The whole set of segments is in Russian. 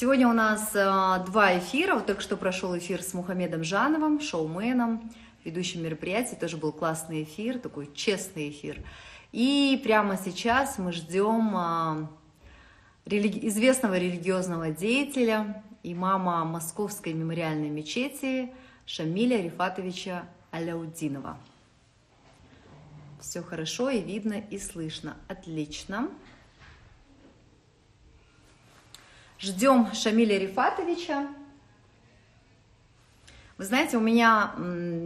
Сегодня у нас э, два эфира. Вот только что прошел эфир с Мухаммедом Жановым, шоуменом, ведущим мероприятия. Тоже был классный эфир, такой честный эфир. И прямо сейчас мы ждем э, известного религиозного деятеля, имама Московской мемориальной мечети Шамиля Рифатовича Аляудинова. Все хорошо и видно, и слышно. Отлично. Ждем Шамиля Рифатовича. Вы знаете, у меня,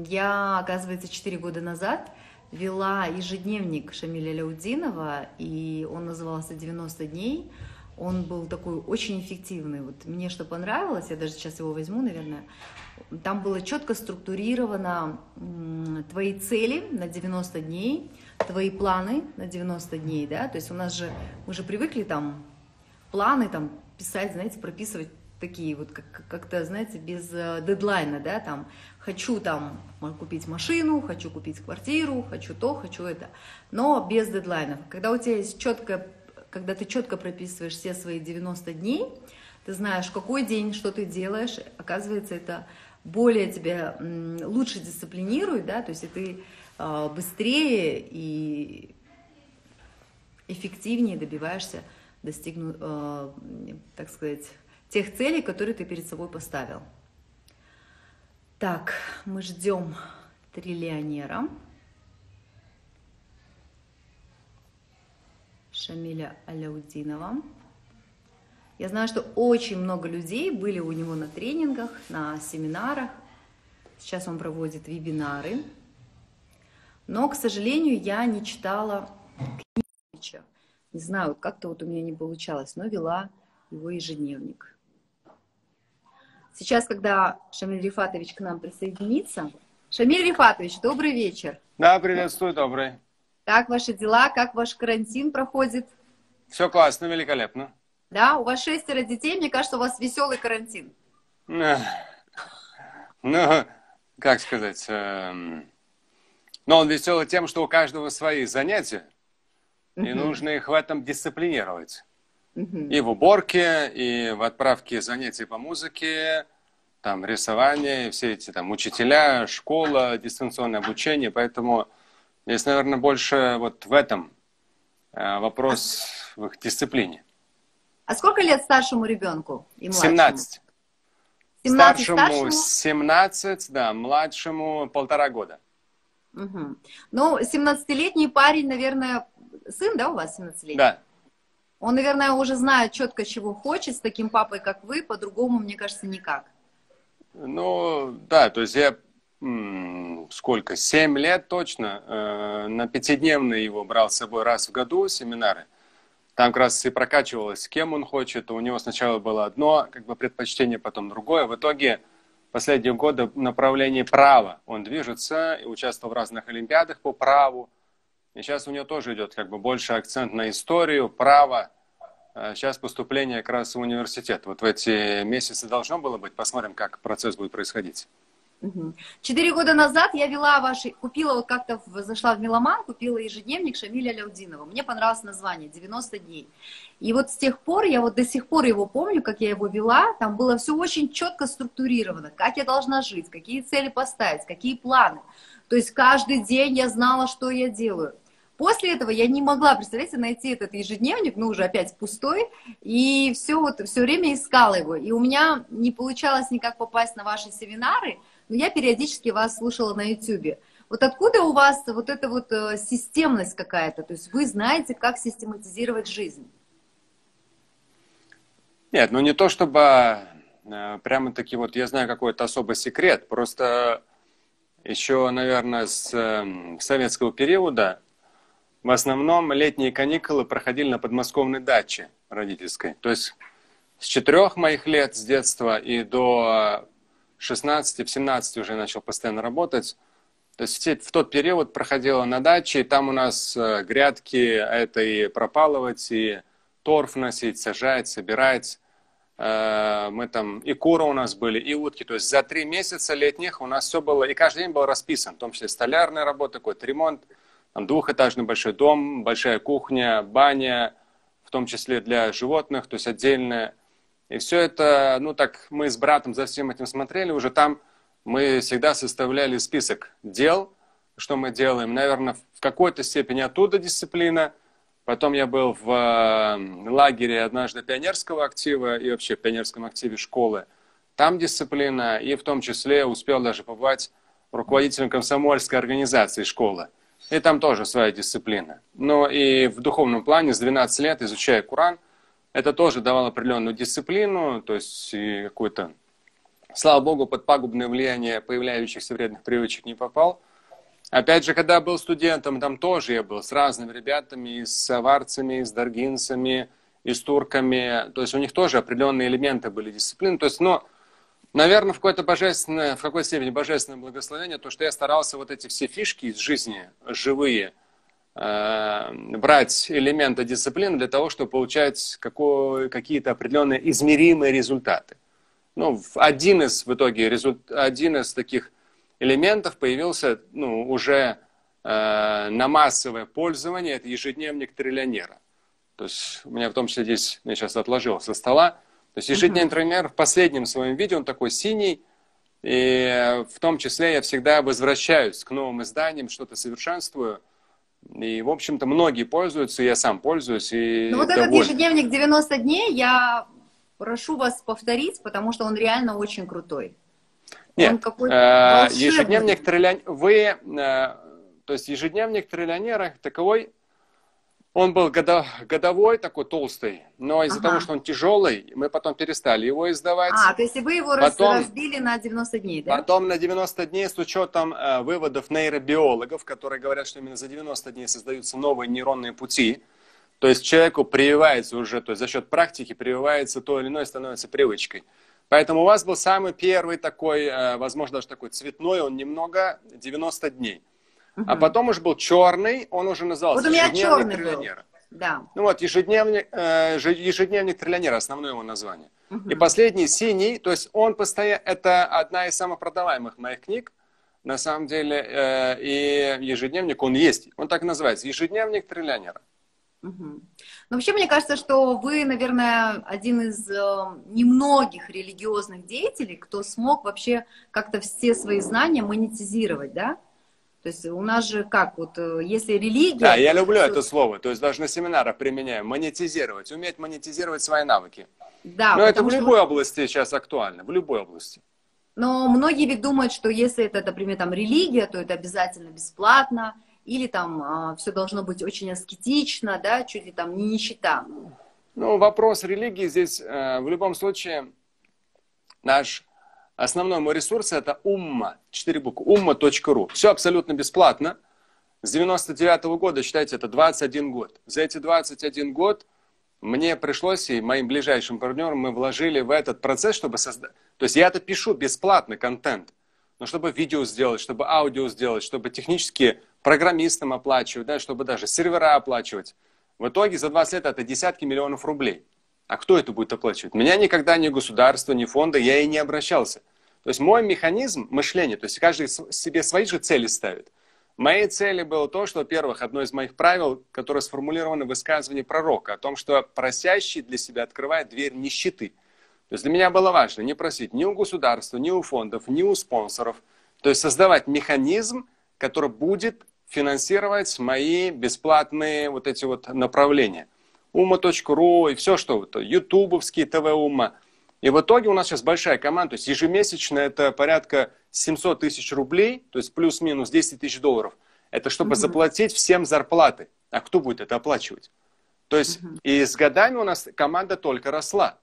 я, оказывается, 4 года назад вела ежедневник Шамиля Ляудинова, и он назывался «90 дней». Он был такой очень эффективный. Вот мне что понравилось, я даже сейчас его возьму, наверное, там было четко структурировано твои цели на 90 дней, твои планы на 90 дней, да, то есть у нас же, мы же привыкли там планы там писать, знаете, прописывать такие вот как, как-то, знаете, без э, дедлайна, да, там, хочу там купить машину, хочу купить квартиру, хочу то, хочу это, но без дедлайнов. Когда у тебя есть четко, когда ты четко прописываешь все свои 90 дней, ты знаешь, какой день, что ты делаешь, оказывается, это более тебя лучше дисциплинирует, да, то есть ты а, быстрее и эффективнее добиваешься достигнуть, а, так сказать, тех целей, которые ты перед собой поставил. Так, мы ждем триллионера. Шамиля Аляудинова. Я знаю, что очень много людей были у него на тренингах, на семинарах. Сейчас он проводит вебинары. Но, к сожалению, я не читала книгу. Не знаю, как-то вот у меня не получалось, но вела его ежедневник. Сейчас, когда Шамиль Рифатович к нам присоединится. Шамиль Рифатович, добрый вечер. Да, приветствую, добрый. Как ваши дела? Как ваш карантин проходит? Все классно, великолепно. Да, у вас шестеро детей, мне кажется, у вас веселый карантин. Ну, как сказать, эм, но он веселый тем, что у каждого свои занятия, uh-huh. и нужно их в этом дисциплинировать. Uh-huh. И в уборке, и в отправке занятий по музыке, там рисование, все эти там учителя, школа, дистанционное обучение. Поэтому здесь, наверное, больше вот в этом э, вопрос в их дисциплине. А сколько лет старшему ребенку и младшему? 17. 17 старшему, старшему 17, да, младшему полтора года. Угу. Ну, 17-летний парень, наверное, сын, да, у вас 17-летний? Да. Он, наверное, уже знает четко, чего хочет, с таким папой, как вы, по-другому, мне кажется, никак. Ну, да, то есть я сколько, 7 лет точно, э, на пятидневный его брал с собой раз в году семинары. Там как раз и прокачивалось, кем он хочет. У него сначала было одно как бы предпочтение, потом другое. В итоге последние годы в направлении права он движется и участвовал в разных олимпиадах по праву. И сейчас у него тоже идет как бы больше акцент на историю, право. Сейчас поступление как раз в университет. Вот в эти месяцы должно было быть. Посмотрим, как процесс будет происходить. Четыре года назад я вела ваши, купила вот как-то, зашла в Меломан, купила ежедневник Шамиля Ляудинова. Мне понравилось название «90 дней». И вот с тех пор, я вот до сих пор его помню, как я его вела, там было все очень четко структурировано, как я должна жить, какие цели поставить, какие планы. То есть каждый день я знала, что я делаю. После этого я не могла, представляете, найти этот ежедневник, ну, уже опять пустой, и все вот, все время искала его. И у меня не получалось никак попасть на ваши семинары, но я периодически вас слушала на YouTube. Вот откуда у вас вот эта вот э, системность какая-то? То есть вы знаете, как систематизировать жизнь? Нет, ну не то чтобы э, прямо-таки вот я знаю какой-то особый секрет, просто еще, наверное, с э, советского периода в основном летние каникулы проходили на подмосковной даче родительской. То есть с четырех моих лет с детства и до 16, в 17 уже начал постоянно работать. То есть в тот период проходила на даче, и там у нас э, грядки, это и пропалывать, и торф носить, сажать, собирать. Э, мы там, и куры у нас были, и утки. То есть за три месяца летних у нас все было, и каждый день был расписан, в том числе столярная работа, какой-то ремонт, там двухэтажный большой дом, большая кухня, баня, в том числе для животных, то есть отдельная И все это, ну так, мы с братом за всем этим смотрели, уже там мы всегда составляли список дел, что мы делаем. Наверное, в какой-то степени оттуда дисциплина. Потом я был в э, лагере однажды пионерского актива и вообще в пионерском активе школы. Там дисциплина, и в том числе успел даже побывать руководителем комсомольской организации школы. И там тоже своя дисциплина. Но и в духовном плане с 12 лет, изучая Куран, это тоже давало определенную дисциплину, то есть какой-то, слава богу, под пагубное влияние появляющихся вредных привычек не попал. Опять же, когда был студентом, там тоже я был с разными ребятами, и с аварцами, и с даргинцами, и с турками. То есть у них тоже определенные элементы были дисциплины. То есть, но Наверное, в какое-то божественное, в какой степени божественное благословение, то, что я старался вот эти все фишки из жизни, живые, э, брать элементы дисциплины для того, чтобы получать какое, какие-то определенные измеримые результаты. Ну, один из, в итоге, результ, один из таких элементов появился ну, уже э, на массовое пользование, это ежедневник триллионера. То есть у меня в том числе здесь, я сейчас отложил со стола, то есть ежедневный тренер в последнем своем видео, он такой синий, и в том числе я всегда возвращаюсь к новым изданиям, что-то совершенствую. И, в общем-то, многие пользуются, я сам пользуюсь. И ну вот этот доволен. ежедневник 90 дней я прошу вас повторить, потому что он реально очень крутой. Нет, э, ежедневник триллионера, вы, э, то есть ежедневник триллионера таковой он был годовой, такой толстый, но из-за ага. того, что он тяжелый, мы потом перестали его издавать. А, то есть вы его потом, разбили на 90 дней, да? Потом на 90 дней с учетом э, выводов нейробиологов, которые говорят, что именно за 90 дней создаются новые нейронные пути. То есть человеку прививается уже, то есть за счет практики прививается то или иное, становится привычкой. Поэтому у вас был самый первый такой, э, возможно, даже такой цветной, он немного 90 дней. Угу. А потом уже был черный, он уже назывался вот у меня черный триллионера. Был. Да. Ну вот, ежедневник, э, ежедневник триллионера, основное его название. Угу. И последний синий, то есть он постоянно, это одна из самых продаваемых моих книг, на самом деле, э, и ежедневник, он есть, он так и называется, ежедневник триллионера. Угу. Ну, вообще, мне кажется, что вы, наверное, один из э, немногих религиозных деятелей, кто смог вообще как-то все свои знания монетизировать, да? То есть у нас же как, вот э, если религия... Да, я люблю то... это слово, то есть даже на семинарах применяю, монетизировать, уметь монетизировать свои навыки. Да. Но это в любой что... области сейчас актуально, в любой области. Но многие ведь думают, что если это, например, там религия, то это обязательно бесплатно, или там а, все должно быть очень аскетично, да, чуть ли там не нищета. Ну, вопрос религии здесь э, в любом случае наш Основной мой ресурс это умма, четыре буквы, умма.ру. Все абсолютно бесплатно. С 99 -го года, считайте, это 21 год. За эти 21 год мне пришлось, и моим ближайшим партнерам мы вложили в этот процесс, чтобы создать... То есть я это пишу бесплатный контент, но чтобы видео сделать, чтобы аудио сделать, чтобы технически программистам оплачивать, да, чтобы даже сервера оплачивать. В итоге за 20 лет это десятки миллионов рублей. А кто это будет оплачивать? Меня никогда ни государство, ни фонды, я и не обращался. То есть мой механизм мышления, то есть каждый себе свои же цели ставит. Моей цели было то, что, во-первых, одно из моих правил, которое сформулировано в высказывании пророка, о том, что просящий для себя открывает дверь нищеты. То есть для меня было важно не просить ни у государства, ни у фондов, ни у спонсоров. То есть создавать механизм, который будет финансировать мои бесплатные вот эти вот направления. Ума.ру и все, что ютубовские ТВ Ума – и в итоге у нас сейчас большая команда, то есть ежемесячно это порядка 700 тысяч рублей, то есть плюс-минус 10 тысяч долларов. Это чтобы mm-hmm. заплатить всем зарплаты. А кто будет это оплачивать? То есть mm-hmm. и с годами у нас команда только росла.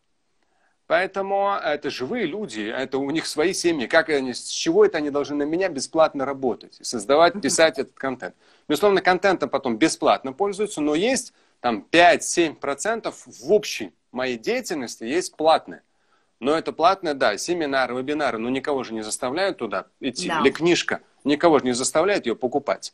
Поэтому это живые люди, это у них свои семьи. Как они, с чего это они должны на меня бесплатно работать, создавать, писать этот контент? Безусловно, контентом потом бесплатно пользуются, но есть там 5-7% в общей моей деятельности есть платные. Но это платное, да, семинары, вебинары, но никого же не заставляют туда идти. Да. Или книжка, никого же не заставляют ее покупать.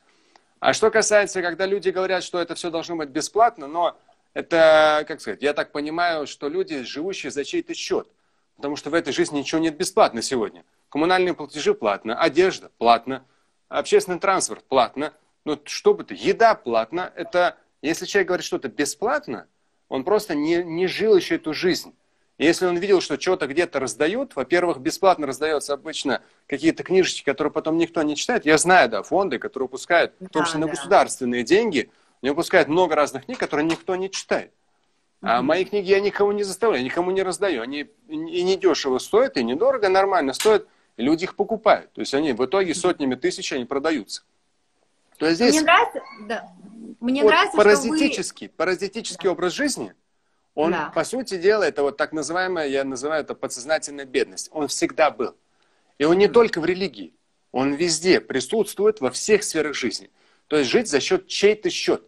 А что касается, когда люди говорят, что это все должно быть бесплатно, но это, как сказать, я так понимаю, что люди, живущие за чей-то счет. Потому что в этой жизни ничего нет бесплатно сегодня. Коммунальные платежи платно, одежда платно, общественный транспорт платно. Ну, что бы то, еда платно. Это, если человек говорит что-то бесплатно, он просто не, не жил еще эту жизнь. Если он видел, что что-то где-то раздают, во-первых, бесплатно раздается обычно какие-то книжечки, которые потом никто не читает. Я знаю, да, фонды, которые выпускают, в том числе да, на государственные деньги, они выпускают много разных книг, которые никто не читает. А мои книги я никому не заставляю, никому не раздаю. Они и недешево стоят, и недорого, нормально стоят. И люди их покупают. То есть они в итоге сотнями тысяч они продаются. То есть здесь Мне нравится, да. Мне вот нравится, паразитический, вы... паразитический да. образ жизни, он, да. по сути дела, это вот так называемая, я называю это подсознательная бедность. Он всегда был. И он не только в религии. Он везде присутствует во всех сферах жизни. То есть жить за счет чей-то счет.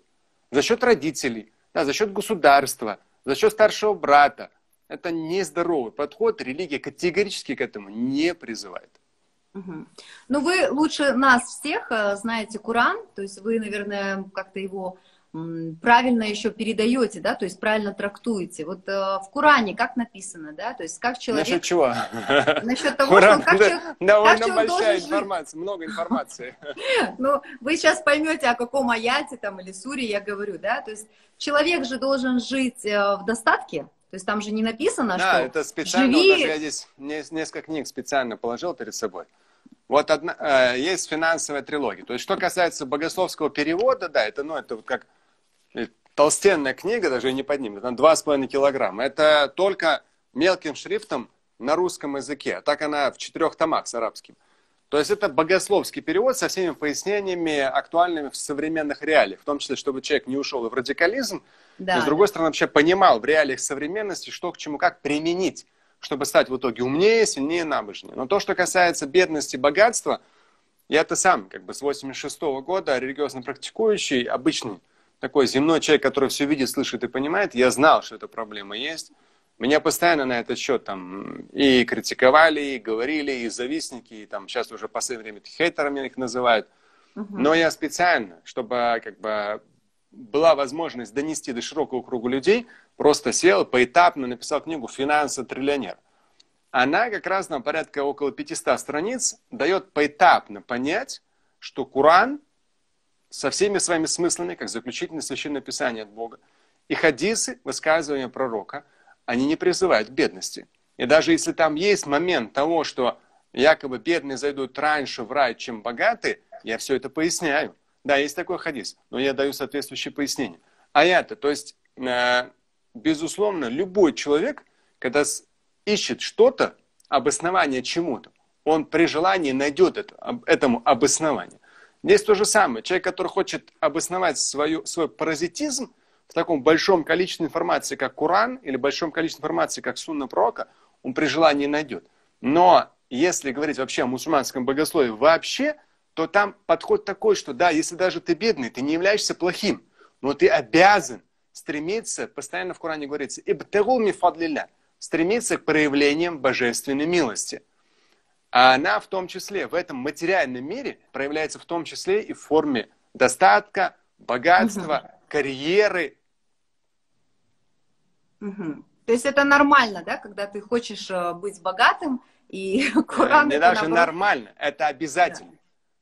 За счет родителей, да, за счет государства, за счет старшего брата. Это нездоровый подход. Религия категорически к этому не призывает. Угу. Ну, вы лучше нас всех э, знаете Куран, то есть вы, наверное, как-то его правильно еще передаете, да, то есть правильно трактуете. Вот э, в Коране как написано, да, то есть как человек... Насчет чего? Насчет того, Куран, что как, да, человек, довольно как большая информация, жить. много информации. Ну, вы сейчас поймете, о каком аяте там или суре я говорю, да, то есть человек же должен жить э, в достатке, то есть там же не написано, да, что... Да, это специально, живи... даже я здесь несколько книг специально положил перед собой. Вот одна, э, есть финансовая трилогия. То есть, что касается богословского перевода, да, это, ну, это вот как толстенная книга, даже не под ним, там 2,5 килограмма. Это только мелким шрифтом на русском языке. А так она в четырех томах с арабским. То есть это богословский перевод со всеми пояснениями, актуальными в современных реалиях. В том числе, чтобы человек не ушел в радикализм, да. но с другой стороны вообще понимал в реалиях современности, что к чему, как применить, чтобы стать в итоге умнее, сильнее, набожнее. Но то, что касается бедности, богатства, я-то сам как бы с 86 -го года религиозно практикующий, обычный такой земной человек, который все видит, слышит и понимает, я знал, что эта проблема есть. Меня постоянно на этот счет там и критиковали, и говорили, и завистники, и там сейчас уже в последнее время хейтерами их называют. Но я специально, чтобы как бы была возможность донести до широкого круга людей, просто сел, поэтапно написал книгу «Финансы триллионер». Она как раз на порядка около 500 страниц дает поэтапно понять, что Куран со всеми своими смыслами, как заключительное священное писание от Бога. И хадисы, высказывания пророка, они не призывают к бедности. И даже если там есть момент того, что якобы бедные зайдут раньше в рай, чем богатые, я все это поясняю. Да, есть такой хадис, но я даю соответствующие пояснения. А я-то, то есть, э, безусловно, любой человек, когда ищет что-то, обоснование чему-то, он при желании найдет это, этому обоснование. Здесь то же самое. Человек, который хочет обосновать свою, свой паразитизм в таком большом количестве информации, как Куран, или большом количестве информации, как Сунна Пророка, он при желании найдет. Но если говорить вообще о мусульманском богословии вообще, то там подход такой, что да, если даже ты бедный, ты не являешься плохим, но ты обязан стремиться, постоянно в Коране говорится, «Ибтагул ми фадлилля», стремиться к проявлениям божественной милости – а она в том числе в этом материальном мире проявляется в том числе и в форме достатка, богатства, угу. карьеры. Угу. То есть это нормально, да, когда ты хочешь э, быть богатым, и Коран... Не даже наоборот... нормально, это обязательно. Да.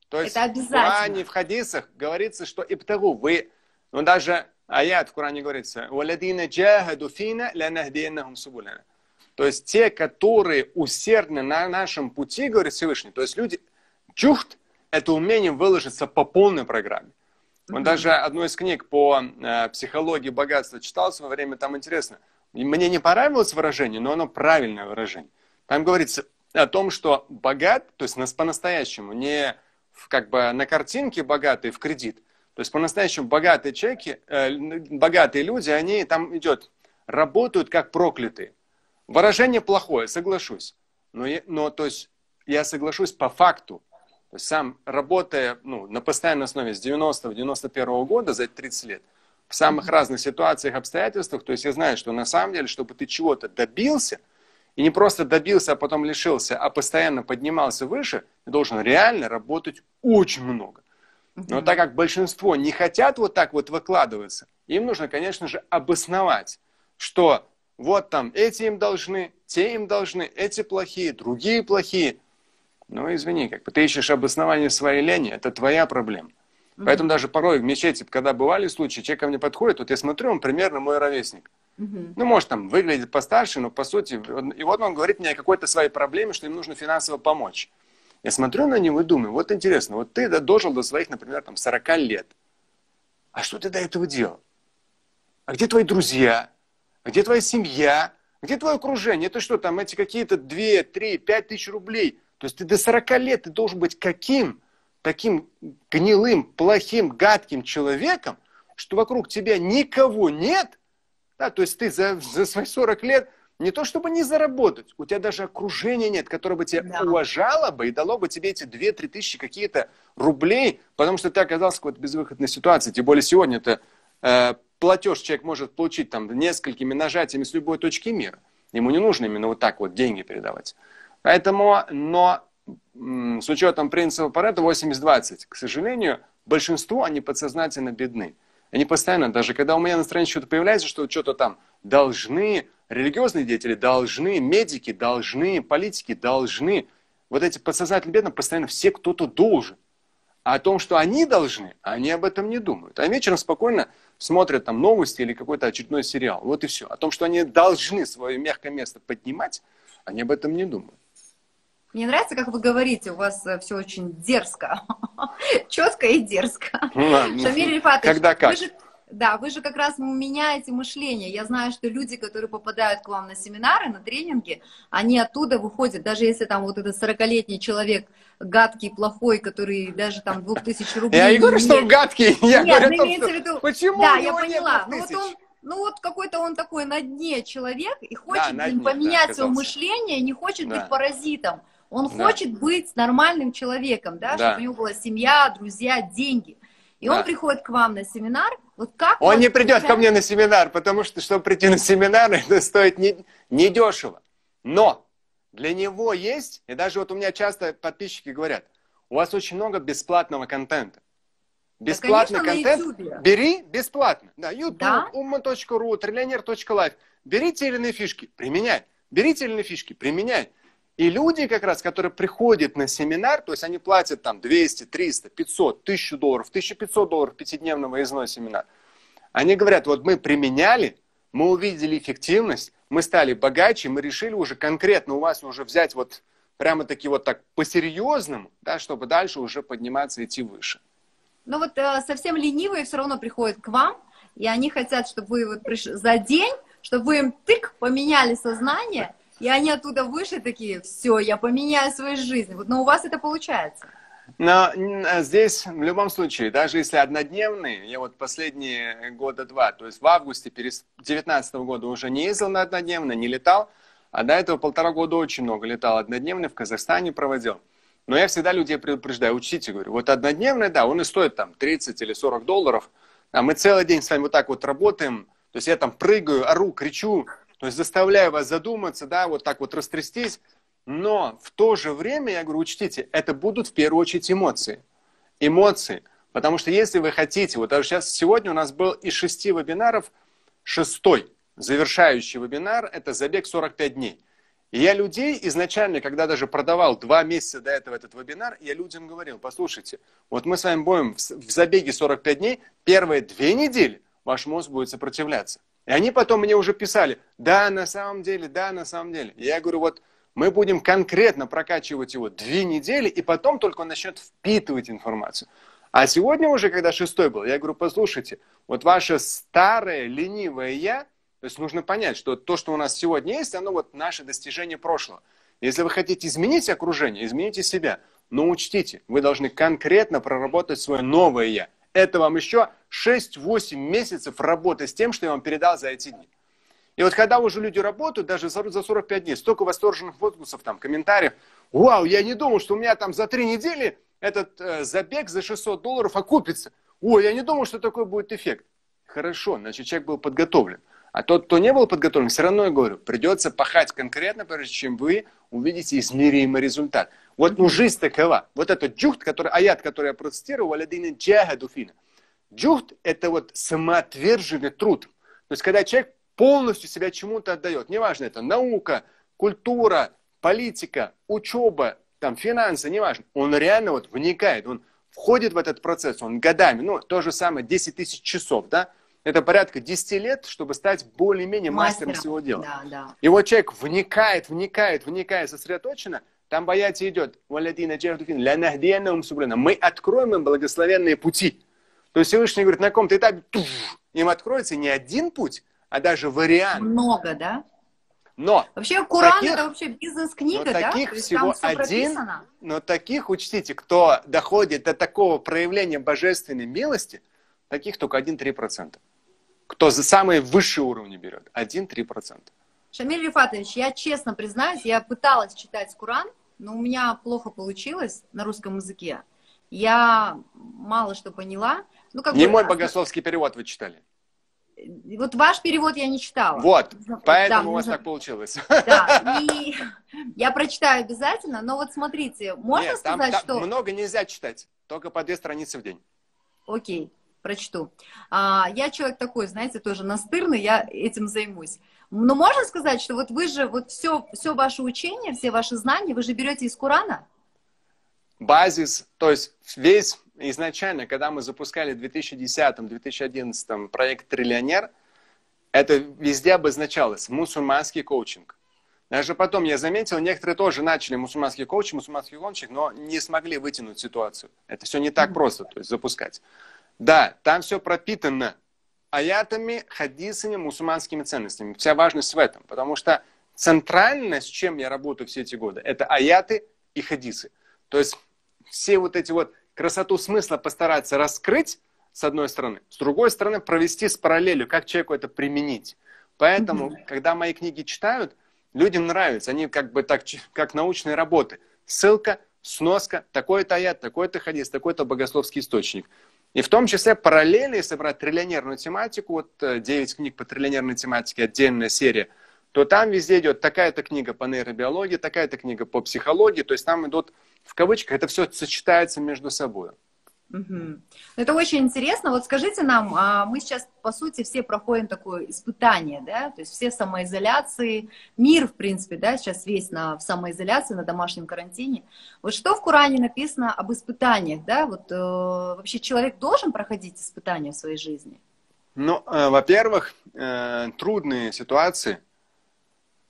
То есть это обязательно. в Коране, в хадисах говорится, что ибтагу, вы, ну даже аят в Коране говорится, «Валадина джахаду фина ланахдиеннахум субуляна». То есть те, которые усердны на нашем пути, говорит Всевышний, то есть люди, чухт, это умение выложиться по полной программе. Он mm-hmm. даже одну из книг по э, психологии богатства читал в свое время, там интересно. Мне не понравилось выражение, но оно правильное выражение. Там говорится о том, что богат, то есть нас по-настоящему, не в, как бы на картинке богатый в кредит, то есть по-настоящему богатые человеки, э, богатые люди, они там идет, работают как проклятые. Выражение плохое, соглашусь. Но, я, но то есть, я соглашусь по факту. То есть, сам работая ну, на постоянной основе с 90-91 года, за 30 лет, в самых разных ситуациях, обстоятельствах, то есть я знаю, что на самом деле, чтобы ты чего-то добился, и не просто добился, а потом лишился, а постоянно поднимался выше, ты должен реально работать очень много. Но так как большинство не хотят вот так вот выкладываться, им нужно, конечно же, обосновать, что вот там эти им должны, те им должны, эти плохие, другие плохие. Ну, извини, как бы ты ищешь обоснование своей лени, это твоя проблема. Mm-hmm. Поэтому даже порой в мечети, когда бывали случаи, человек ко мне подходит, вот я смотрю, он примерно мой ровесник. Угу. Ну, может, там выглядит постарше, но по сути... И вот он говорит мне о какой-то своей проблеме, что им нужно финансово помочь. Я смотрю на него и думаю, вот интересно, вот ты дожил до своих, например, там 40 лет. А что ты до этого делал? А где твои друзья? Где твоя семья? Где твое окружение? Это что, там эти какие-то 2, 3, 5 тысяч рублей? То есть ты до 40 лет ты должен быть каким? Таким гнилым, плохим, гадким человеком, что вокруг тебя никого нет – да, то есть ты за, за свои 40 лет не то чтобы не заработать, у тебя даже окружения нет, которое бы тебя да. уважало бы и дало бы тебе эти 2-3 тысячи какие-то рублей, потому что ты оказался в какой-то безвыходной ситуации. Тем более сегодня это э, платеж человек может получить там несколькими нажатиями с любой точки мира. Ему не нужно именно вот так вот деньги передавать. Поэтому, но с учетом принципа Паретта 80-20, к сожалению, большинство, они подсознательно бедны. Они постоянно, даже когда у меня на странице что-то появляется, что что-то там должны, религиозные деятели должны, медики должны, политики должны. Вот эти подсознательные бедные постоянно все кто-то должен. А о том, что они должны, они об этом не думают. А вечером спокойно смотрят там новости или какой-то очередной сериал. Вот и все. О том, что они должны свое мягкое место поднимать, они об этом не думают. Мне нравится, как вы говорите, у вас э, все очень дерзко, четко и дерзко. Ну, Шамиль Рифатович, когда как? Вы же, да, вы же как раз меняете мышление. Я знаю, что люди, которые попадают к вам на семинары, на тренинги, они оттуда выходят, даже если там вот этот 40-летний человек гадкий, плохой, который даже там 2000 рублей... Я не говорю, что он гадкий, я Нет, говорю, ну, имеется в виду... Почему Да, я поняла. Ну вот он ну вот какой-то он такой на дне человек и хочет да, блин, дне, поменять да, свое мышление, не хочет да. быть паразитом. Он да. хочет быть нормальным человеком, да, да, чтобы у него была семья, друзья, деньги. И да. он приходит к вам на семинар. Вот как он не придет ко мне на семинар, потому что, чтобы прийти на семинар, это стоит не, не дешево. Но для него есть, и даже вот у меня часто подписчики говорят, у вас очень много бесплатного контента. Бесплатный да, конечно, контент бери бесплатно. Да, YouTube, да? umma.ru, триллионер.life. Бери те или иные фишки, применяй. Бери те или иные фишки, применяй. И люди как раз, которые приходят на семинар, то есть они платят там 200, 300, 500, 1000 долларов, 1500 долларов пятидневного выездной семинар. Они говорят, вот мы применяли, мы увидели эффективность, мы стали богаче, мы решили уже конкретно у вас уже взять вот прямо таки вот так по-серьезному, да, чтобы дальше уже подниматься, идти выше. Ну вот э, совсем ленивые все равно приходят к вам, и они хотят, чтобы вы вот приш... за день, чтобы вы им тык поменяли сознание, и они оттуда вышли такие, все, я поменяю свою жизнь. Вот, но у вас это получается. Но здесь в любом случае, даже если однодневный, я вот последние года два, то есть в августе 2019 года уже не ездил на однодневный, не летал, а до этого полтора года очень много летал однодневный, в Казахстане проводил. Но я всегда людей предупреждаю, учтите, говорю, вот однодневный, да, он и стоит там 30 или 40 долларов, а мы целый день с вами вот так вот работаем, то есть я там прыгаю, ору, кричу, то есть заставляю вас задуматься, да, вот так вот растрястись. Но в то же время, я говорю, учтите, это будут в первую очередь эмоции. Эмоции. Потому что если вы хотите, вот даже сейчас, сегодня у нас был из шести вебинаров шестой, завершающий вебинар, это забег 45 дней. И я людей изначально, когда даже продавал два месяца до этого этот вебинар, я людям говорил, послушайте, вот мы с вами будем в забеге 45 дней, первые две недели ваш мозг будет сопротивляться. И они потом мне уже писали, да, на самом деле, да, на самом деле. И я говорю, вот мы будем конкретно прокачивать его две недели, и потом только он начнет впитывать информацию. А сегодня уже, когда шестой был, я говорю, послушайте, вот ваше старое ленивое «я», то есть нужно понять, что то, что у нас сегодня есть, оно вот наше достижение прошлого. Если вы хотите изменить окружение, измените себя. Но учтите, вы должны конкретно проработать свое новое «я». Это вам еще 6-8 месяцев работы с тем, что я вам передал за эти дни. И вот когда уже люди работают, даже за 45 дней, столько восторженных отзывов, там, комментариев, вау, я не думал, что у меня там за три недели этот э, забег за 600 долларов окупится. Ой, я не думал, что такой будет эффект. Хорошо, значит, человек был подготовлен. А тот, кто не был подготовлен, все равно я говорю, придется пахать конкретно, прежде чем вы увидите измеримый результат. Вот ну, жизнь такова. Вот этот джухт, который, аят, который я процитировал, «Валядина джахадуфина». Джухт – это вот самоотверженный труд. То есть, когда человек полностью себя чему-то отдает, неважно, это наука, культура, политика, учеба, там, финансы, неважно, он реально вот вникает, он входит в этот процесс, он годами, ну, то же самое, 10 тысяч часов, да, Это порядка 10 лет, чтобы стать более-менее мастером, Мастером. своего дела. Да, да. И вот человек вникает, вникает, вникает, сосредоточенно, там в аяте идет, мы откроем им благословенные пути. То есть Всевышний говорит, на каком-то этапе туф, им откроется не один путь, а даже вариант. Много, да? Но, Вообще Коран Таких- это вообще бизнес-книга, да? таких всего один, прописано. но таких, учтите, кто доходит до такого проявления божественной милости, таких только 1-3%. Кто за самые высшие уровни берет, 1-3%. Шамиль Рифатович, я честно признаюсь, я пыталась читать Куран, но у меня плохо получилось на русском языке. Я мало что поняла. Ну, как Не бы, мой а, богословский перевод вы читали. Вот ваш перевод я не читала. Вот, Да, поэтому у вас нужно- так получилось. Да, и я прочитаю обязательно, но вот смотрите, можно Нет, сказать, там что... много нельзя читать, только по две страницы в день. Окей, прочту. А, я человек такой, знаете, тоже настырный, я этим займусь. Но можно сказать, что вот вы же, вот все, все ваше учение, все ваши знания, вы же берете из Курана? Базис, то есть весь изначально, когда мы запускали в 2010-2011 проект «Триллионер», это везде обозначалось мусульманский коучинг. Даже потом я заметил, некоторые тоже начали мусульманский коучинг, мусульманский коучинг, но не смогли вытянуть ситуацию. Это все не так просто, то есть запускать. Да, там все пропитано аятами, хадисами, мусульманскими ценностями. Вся важность в этом, потому что центрально, с чем я работаю все эти годы, это аяты и хадисы. То есть все вот эти вот красоту смысла постараться раскрыть, с одной стороны, с другой стороны, провести с параллелью, как человеку это применить. Поэтому, Мгм. когда мои книги читают, людям нравится, они как бы так, как научные работы. Ссылка, сноска, такой-то аят, такой-то хадис, такой-то богословский источник. И в том числе параллельно, если брать триллионерную тематику, вот э, 9 книг по триллионерной тематике, отдельная серия, то там везде идет такая-то книга по нейробиологии, такая-то книга по психологии, то есть там идут, в кавычках, это все сочетается между собой. Мгм. Это очень интересно. Вот скажите нам, а мы сейчас, по сути, все проходим такое испытание, да, то есть все в самоизоляции, мир, в принципе, да, сейчас весь на, в самоизоляции, на домашнем карантине. Вот что в Коране написано об испытаниях, да, вот э, вообще человек должен проходить испытания в своей жизни? Ну, э, во-первых, э, трудные ситуации,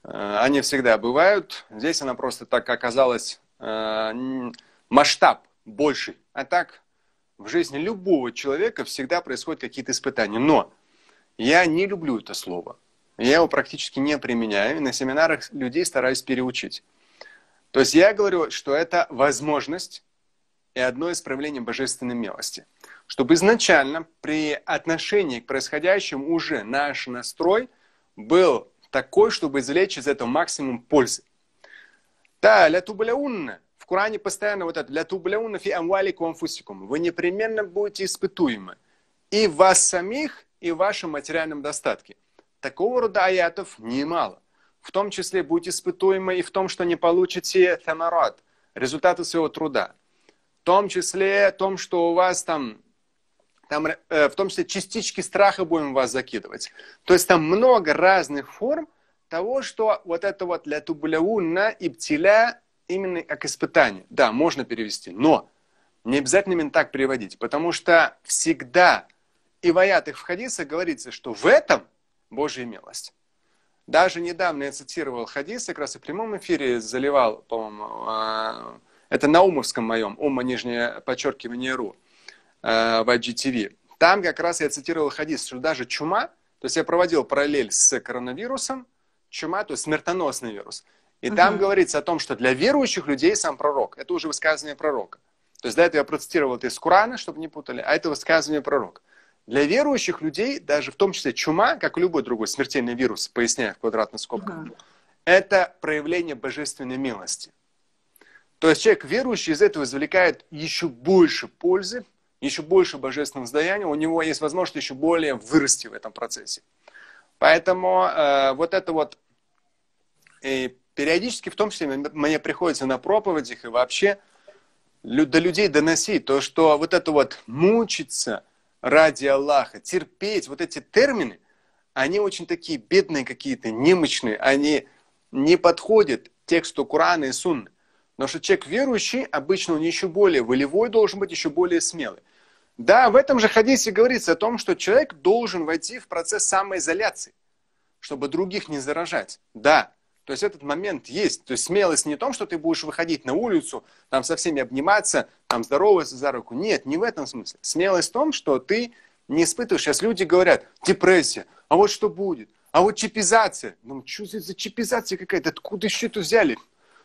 э, они всегда бывают. Здесь она просто так оказалась масштаб больший. А так, в жизни любого человека всегда происходят какие-то испытания. Но я не люблю это слово. Я его практически не применяю. И на семинарах людей стараюсь переучить. То есть я говорю, что это возможность и одно из проявлений божественной милости. Чтобы изначально при отношении к происходящему уже наш настрой был такой, чтобы извлечь из этого максимум пользы. Да, ля тубляунна. В Коране постоянно вот это ля тубляунна фи амваликум анфусикум. Вы непременно будете испытуемы. И вас самих, и в вашем материальном достатке. Такого рода аятов немало. В том числе будете испытуемы и в том, что не получите тамарат, результаты своего труда. В том числе в том, что у вас там, там э, в том числе частички страха будем вас закидывать. То есть там много разных форм того, что вот это вот ля тубляунна и птиля именно как испытание. Да, можно перевести, но не обязательно именно так переводить, потому что всегда и в аятах в хадисах говорится, что в этом Божья милость. Даже недавно я цитировал хадис, как раз и в прямом эфире заливал, по-моему, э, это на умовском моем, ума нижнее подчеркивание ру, э, в IGTV. Там как раз я цитировал хадис, что даже чума, то есть я проводил параллель с коронавирусом, чума, то есть смертоносный вирус. И там Мгм. говорится о том, что для верующих людей сам пророк. Это уже высказывание пророка. То есть до этого я процитировал это из Корана, чтобы не путали, а это высказывание пророка. Для верующих людей, даже в том числе чума, как и любой другой смертельный вирус, поясняю в квадратных скобках, Мгм. это проявление божественной милости. То есть человек верующий из этого извлекает еще больше пользы, еще больше божественного воздаяния, у него есть возможность еще более вырасти в этом процессе. Поэтому э, вот это вот и периодически, в том числе, мне приходится на проповедях и вообще до людей доносить то, что вот это вот мучиться ради Аллаха, терпеть, вот эти термины, они очень такие бедные какие-то, немощные, они не подходят тексту Корана и Сунны. Потому что человек верующий, обычно он еще более волевой должен быть, еще более смелый. Да, в этом же хадисе говорится о том, что человек должен войти в процесс самоизоляции, чтобы других не заражать. Да, то есть этот момент есть. То есть смелость не в том, что ты будешь выходить на улицу, там со всеми обниматься, там здороваться за руку. Нет, не в этом смысле. Смелость в том, что ты не испытываешь. Сейчас люди говорят, депрессия, а вот что будет? А вот чипизация. Ну, что за чипизация какая-то? Откуда еще это взяли?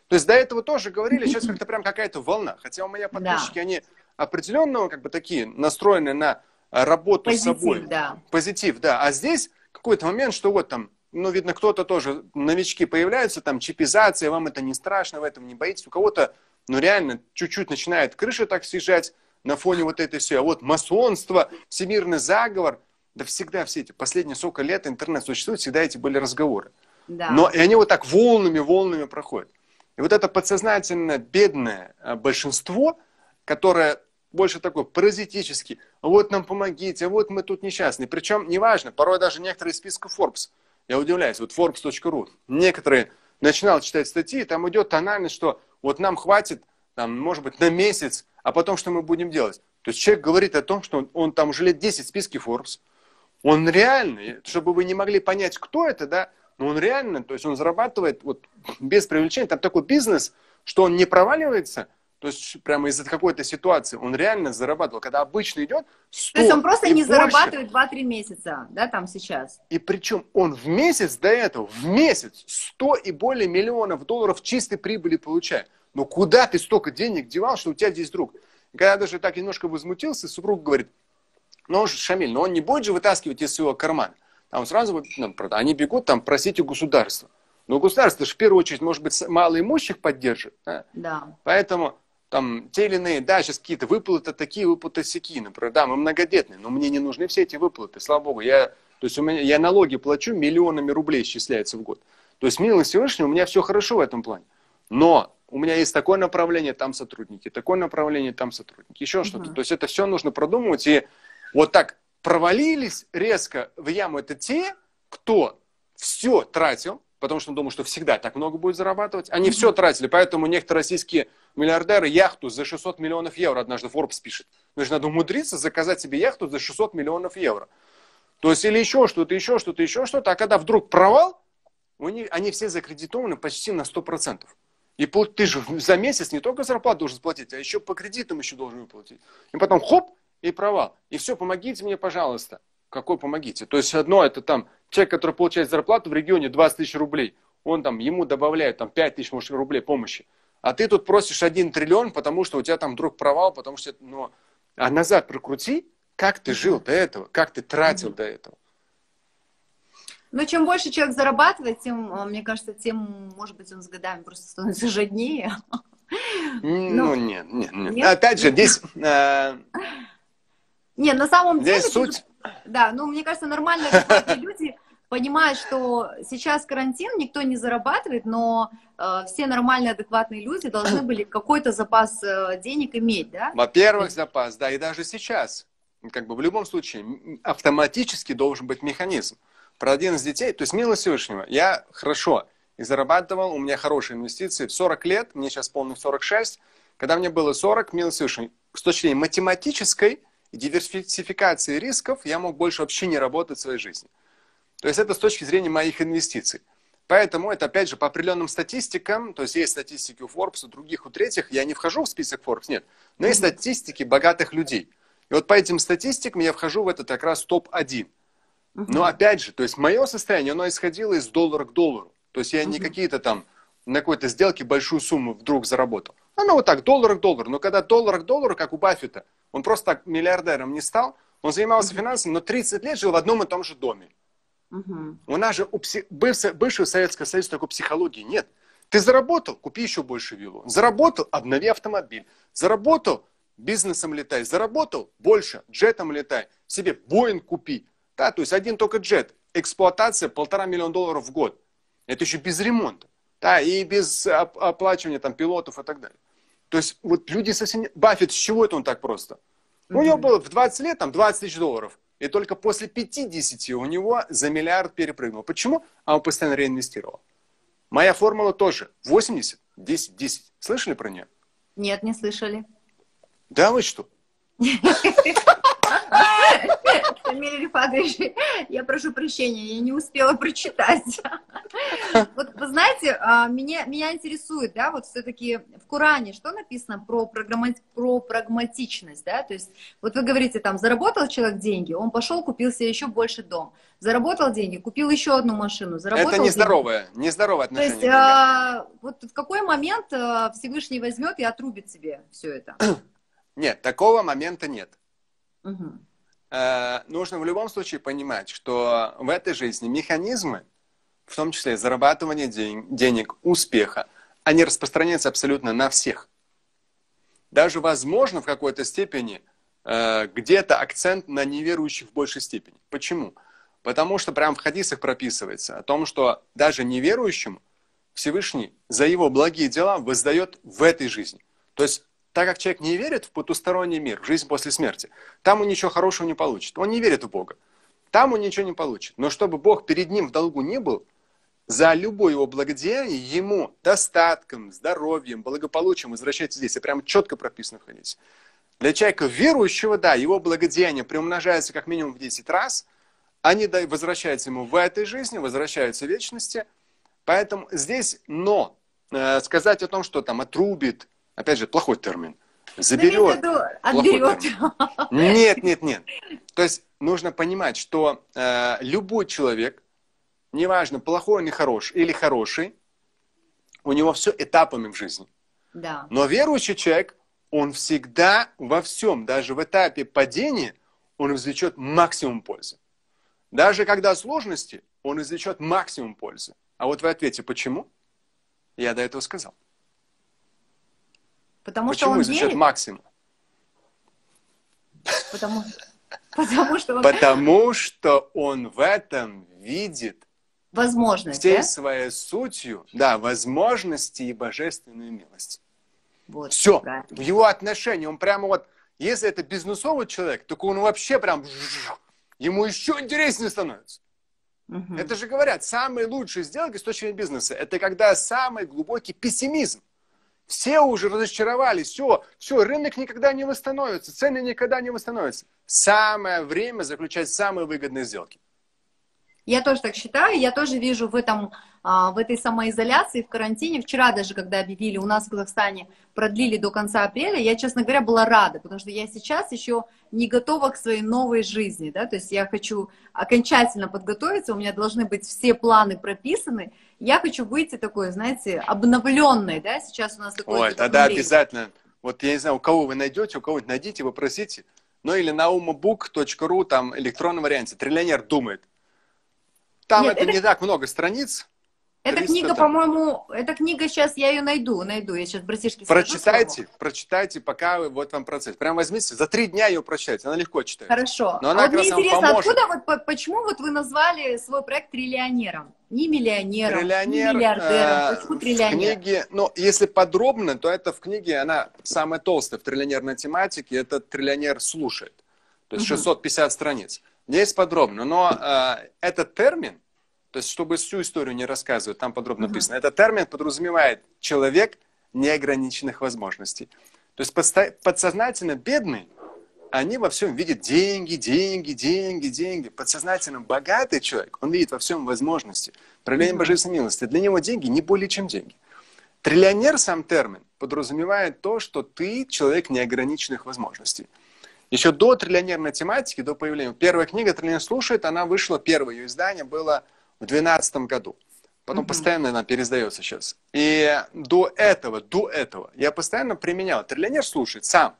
То есть до этого тоже говорили, сейчас как-то прям какая-то волна. Хотя у меня подписчики, да. они определенного, как бы такие, настроены на работу Позитив, с собой. Да. Позитив, да. А здесь какой-то момент, что вот там ну, видно, кто-то тоже, новички появляются, там, чипизация, вам это не страшно, в этом не боитесь. У кого-то, ну, реально, чуть-чуть начинает крыша так съезжать на фоне вот этой все. А вот масонство, всемирный заговор, да всегда все эти, последние сколько лет интернет существует, всегда эти были разговоры. Да. Но и они вот так волнами, волнами проходят. И вот это подсознательно бедное а, большинство, которое больше такой паразитический, вот нам помогите, вот мы тут несчастные. Причем, неважно, порой даже некоторые из списка Forbes – я удивляюсь, вот Forbes.ru, некоторые начинал читать статьи, там идет тональность, что вот нам хватит, там, может быть, на месяц, а потом что мы будем делать? То есть человек говорит о том, что он, он там уже лет 10 в списке Forbes, он реально, чтобы вы не могли понять, кто это, да, но он реально, то есть он зарабатывает вот без привлечения, там такой бизнес, что он не проваливается – то есть прямо из-за какой-то ситуации он реально зарабатывал. Когда обычно идет 100 То есть он просто не больше. зарабатывает 2-3 месяца, да, там сейчас. И причем он в месяц до этого, в месяц 100 и более миллионов долларов чистой прибыли получает. Но куда ты столько денег девал, что у тебя здесь друг? И когда я даже так немножко возмутился, супруг говорит, ну, Шамиль, но он не будет же вытаскивать из своего кармана. Там сразу, ну, они бегут там просить у государства. Но государство же в первую очередь, может быть, малоимущих поддержит. Да? да. Поэтому там те или иные, да, сейчас какие-то выплаты такие, выплаты сякие, например, да, мы многодетные, но мне не нужны все эти выплаты, слава богу, я, то есть у меня, я налоги плачу, миллионами рублей исчисляется в год. То есть, милость Всевышнего, у меня все хорошо в этом плане. Но у меня есть такое направление, там сотрудники, такое направление, там сотрудники, еще что-то. То есть это все нужно продумывать. И вот так провалились резко в яму это те, кто все тратил, потому что он думал, что всегда так много будет зарабатывать. Они mm-hmm. все тратили, поэтому некоторые российские миллиардеры яхту за 600 миллионов евро, однажды Forbes пишет. Значит, надо умудриться заказать себе яхту за 600 миллионов евро. То есть, или еще что-то, еще что-то, еще что-то, а когда вдруг провал, они, они все закредитованы почти на 100%. И ты же за месяц не только зарплату должен заплатить, а еще по кредитам еще должен выплатить. И потом хоп, и провал. И все, помогите мне, пожалуйста. Какой помогите? То есть одно это там человек, который получает зарплату в регионе 20 тысяч рублей, он там, ему добавляют там 5 тысяч может, рублей помощи. А ты тут просишь 1 триллион, потому что у тебя там вдруг провал, потому что... Ну, а назад прокрути, как ты жил до этого, как ты тратил mm-hmm. до этого. Но чем больше человек зарабатывает, тем, а, мне кажется, тем, может быть, он с годами просто становится жаднее. Ну, ну нет, нет, нет. Опять же, здесь... Э, нет, на самом деле... Здесь суть... Да, ну, мне кажется, нормальные люди понимают, что сейчас карантин, никто не зарабатывает, но э, все нормальные, адекватные люди должны были какой-то запас э, денег иметь, да? Во-первых, запас, да, и даже сейчас, как бы в любом случае, автоматически должен быть механизм. Про один из детей, то есть милость Всевышнего, я хорошо и зарабатывал, у меня хорошие инвестиции, в 40 лет, мне сейчас полных 46, когда мне было 40, милость Всевышнего, с точки зрения математической, и диверсификации рисков я мог больше вообще не работать в своей жизни. То есть это с точки зрения моих инвестиций. Поэтому это, опять же, по определенным статистикам, то есть есть статистики у Forbes, у других, у третьих, я не вхожу в список Forbes, нет, но есть статистики богатых людей. И вот по этим статистикам я вхожу в этот как раз топ-1. Но опять же, то есть мое состояние, оно исходило из доллара к доллару. То есть я не какие-то там на какой-то сделке большую сумму вдруг заработал. Оно вот так, доллар к доллару. Но когда доллар к доллару, как у Баффета, он просто так миллиардером не стал, он занимался финансами, но 30 лет жил в одном и том же доме. Угу. У нас же у пси... бывшего, Советского Союза такой психологии нет. Ты заработал, купи еще больше виллу. Заработал, обнови автомобиль. Заработал, бизнесом летай. Заработал, больше, джетом летай. Себе Боинг купи. Да, то есть один только джет. Эксплуатация полтора миллиона долларов в год. Это еще без ремонта. Да, и без оплачивания там пилотов и так далее. То есть вот люди совсем... Баффет, с чего это он так просто? Mm-hmm. У него было в 20 лет там 20 тысяч долларов. И только после 50 у него за миллиард перепрыгнул. Почему? А он постоянно реинвестировал. Моя формула тоже. 80, 10, 10. Слышали про нее? Нет, не слышали. Да вы что? Шамиль Рифатович, я прошу прощения, я не успела прочитать. Вот вы знаете, а, меня, меня интересует, да, вот все-таки в Коране что написано про, программа... про прагматичность, да, то есть вот вы говорите, там, заработал человек деньги, он пошел, купил себе еще больше дом, заработал деньги, купил еще одну машину, заработал Это нездоровое, деньги. нездоровое отношение. То есть а, вот в какой момент а, Всевышний возьмет и отрубит себе все это? Нет, такого момента нет. Угу. Нужно в любом случае понимать, что в этой жизни механизмы, в том числе зарабатывание день, денег, успеха, они распространяются абсолютно на всех. Даже, возможно, в какой-то степени э, где-то акцент на неверующих в большей степени. Почему? Потому что прямо в хадисах прописывается о том, что даже неверующему Всевышний за его благие дела воздает в этой жизни. То есть так как человек не верит в потусторонний мир, в жизнь после смерти, там он ничего хорошего не получит. Он не верит в Бога. Там он ничего не получит. Но чтобы Бог перед ним в долгу не был, за любое его благодеяние ему достатком, здоровьем, благополучием возвращается здесь. Это прямо четко прописано в Хадисе. Для человека верующего, да, его благодеяние приумножается как минимум в 10 раз, они возвращаются ему в этой жизни, возвращаются в вечности. Поэтому здесь, но э, сказать о том, что там отрубит, Опять же, плохой термин. Заберет. Отберет. Нет, нет, нет. То есть нужно понимать, что э, любой человек, неважно, плохой он или хороший, или хороший, у него все этапами в жизни. Да. Но верующий человек, он всегда во всем, даже в этапе падения, он извлечет максимум пользы. Даже когда сложности, он извлечет максимум пользы. А вот в ответе почему? Я до этого сказал. Потому Почему что он изучает верит. максимум? Потому, потому что он... Потому что он в этом видит возможность, всей да? своей сутью, да, возможности и божественную милость. Вот, Все. правильно. В его отношении он прямо вот, если это бизнесовый человек, то он вообще прям, ему еще интереснее становится. Мгм. Это же говорят, самые лучшие сделки с точки зрения бизнеса, это когда самый глубокий пессимизм. Все уже разочаровались, все, все, рынок никогда не восстановится, цены никогда не восстановятся. Самое время заключать самые выгодные сделки. Я тоже так считаю, я тоже вижу в этом, а, в этой самоизоляции, в карантине. Вчера даже, когда объявили, у нас в Казахстане продлили до конца апреля, я, честно говоря, была рада, потому что я сейчас еще не готова к своей новой жизни, да, то есть я хочу окончательно подготовиться, у меня должны быть все планы прописаны, я хочу выйти такой, знаете, обновленной, да, сейчас у нас такое Ой, тогда обновление. обязательно. Вот я не знаю, у кого вы найдете, у кого-нибудь найдите, попросите. Ну или на umobook.ru, там электронном варианте. Триллионер думает. Там Нет, это, это- не так много страниц. Эта 300 книга, по-моему, эта книга сейчас, я ее найду, найду, я сейчас братишке скажу Прочитайте, прочитайте, пока вы вот вам процесс. Прям возьмите, за три дня ее прочитайте, она легко читается. Хорошо. Но а она вот как мне интересно, поможет. откуда вот по- почему вот вы назвали свой проект триллионером? Не миллионером, Триллионер, не миллиардером. э, почему в триллионер? книге, ну, если подробно, то это в книге, она самая толстая в триллионерной тематике, это триллионер слушает. То есть Мгм. 650 страниц. Здесь подробно, но э, этот термин, то есть чтобы всю историю не рассказывать, там подробно Мгм. написано, этот термин подразумевает человек неограниченных возможностей. То есть подсознательно бедный, они во всем видят деньги, деньги, деньги, деньги. Подсознательно богатый человек, он видит во всем возможности. Проявление Мгм. божественной милости. Для него деньги не более чем деньги. Триллионер, сам термин, подразумевает то, что ты человек неограниченных возможностей. Еще до триллионерной тематики, до появления, первая книга «Триллионер слушает», она вышла, первое ее издание было в 2012 году. Потом Мгм. постоянно она пересдается сейчас. И до этого, до этого я постоянно применял. Триллионер слушает сам.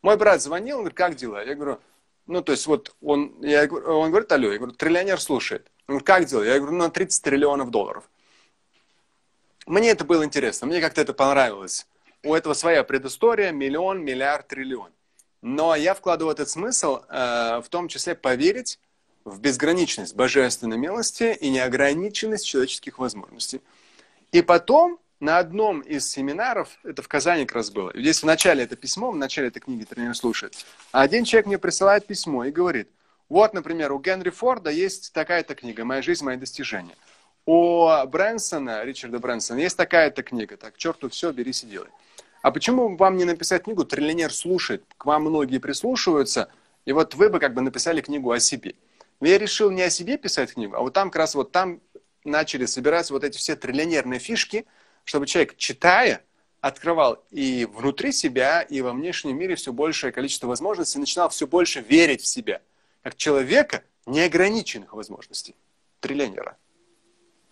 Мой брат звонил, он говорит, как дела? Я говорю, ну, то есть вот он, я, он говорит, алло, я говорю, триллионер слушает. Он говорит, как дела? Я говорю, ну, на 30 триллионов долларов. Мне это было интересно, мне как-то это понравилось. У этого своя предыстория, миллион, миллиард, триллион. Но я вкладываю этот смысл, э, в том числе поверить в безграничность божественной милости и неограниченность человеческих возможностей. И потом на одном из семинаров, это в Казани как раз было, здесь в начале это письмо, в начале этой книги тренер слушает, а один человек мне присылает письмо и говорит, вот, например, у Генри Форда есть такая-то книга «Моя жизнь, мои достижения». У Брэнсона, Ричарда Брэнсона, есть такая-то книга, так, черту все, берись и делай. А почему вам не написать книгу «Триллионер слушает»? К вам многие прислушиваются, И вот вы бы как бы написали книгу о себе. Но я решил не о себе писать книгу, а вот там как раз вот там начали собираться вот эти все триллионерные фишки, чтобы человек, читая, открывал и внутри себя, и во внешнем мире все большее количество возможностей, начинал все больше верить в себя, как человека неограниченных возможностей, триллионера.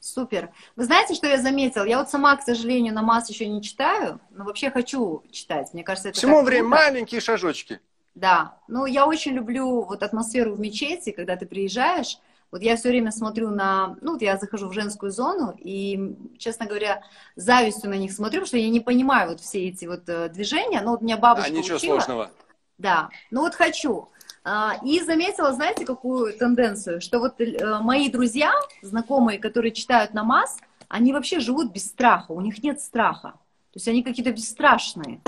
Супер. Вы знаете, что я заметил? Я вот сама, к сожалению, намаз еще не читаю, но вообще хочу читать. Мне кажется, это Всему время маленькие шажочки. Да. Ну, я очень люблю вот атмосферу в мечети, когда ты приезжаешь. Вот я все время смотрю на... Ну, вот я захожу в женскую зону, и, честно говоря, завистью на них смотрю, потому что я не понимаю вот все эти вот э, движения. Ну, вот меня бабушка А ничего учила. сложного. Да. Ну, вот хочу. А, и заметила, знаете, какую тенденцию, что вот э, мои друзья, знакомые, которые читают намаз, они вообще живут без страха, у них нет страха. То есть они какие-то бесстрашные.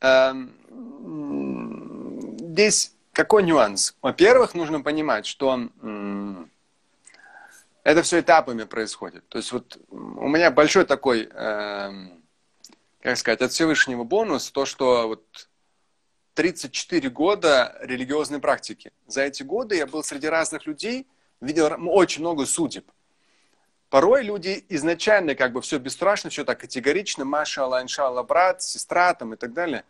Эм, здесь какой нюанс? Во-первых, нужно понимать, что это все этапами происходит. То есть вот у меня большой такой, эм, как сказать, от Всевышнего бонус, то, что вот 34 года религиозной практики. За эти годы я был среди разных людей, видел очень много судеб. Порой люди изначально как бы все бесстрашно, все так категорично, Маша, Алла, иншалла, брат, сестра там и так далее.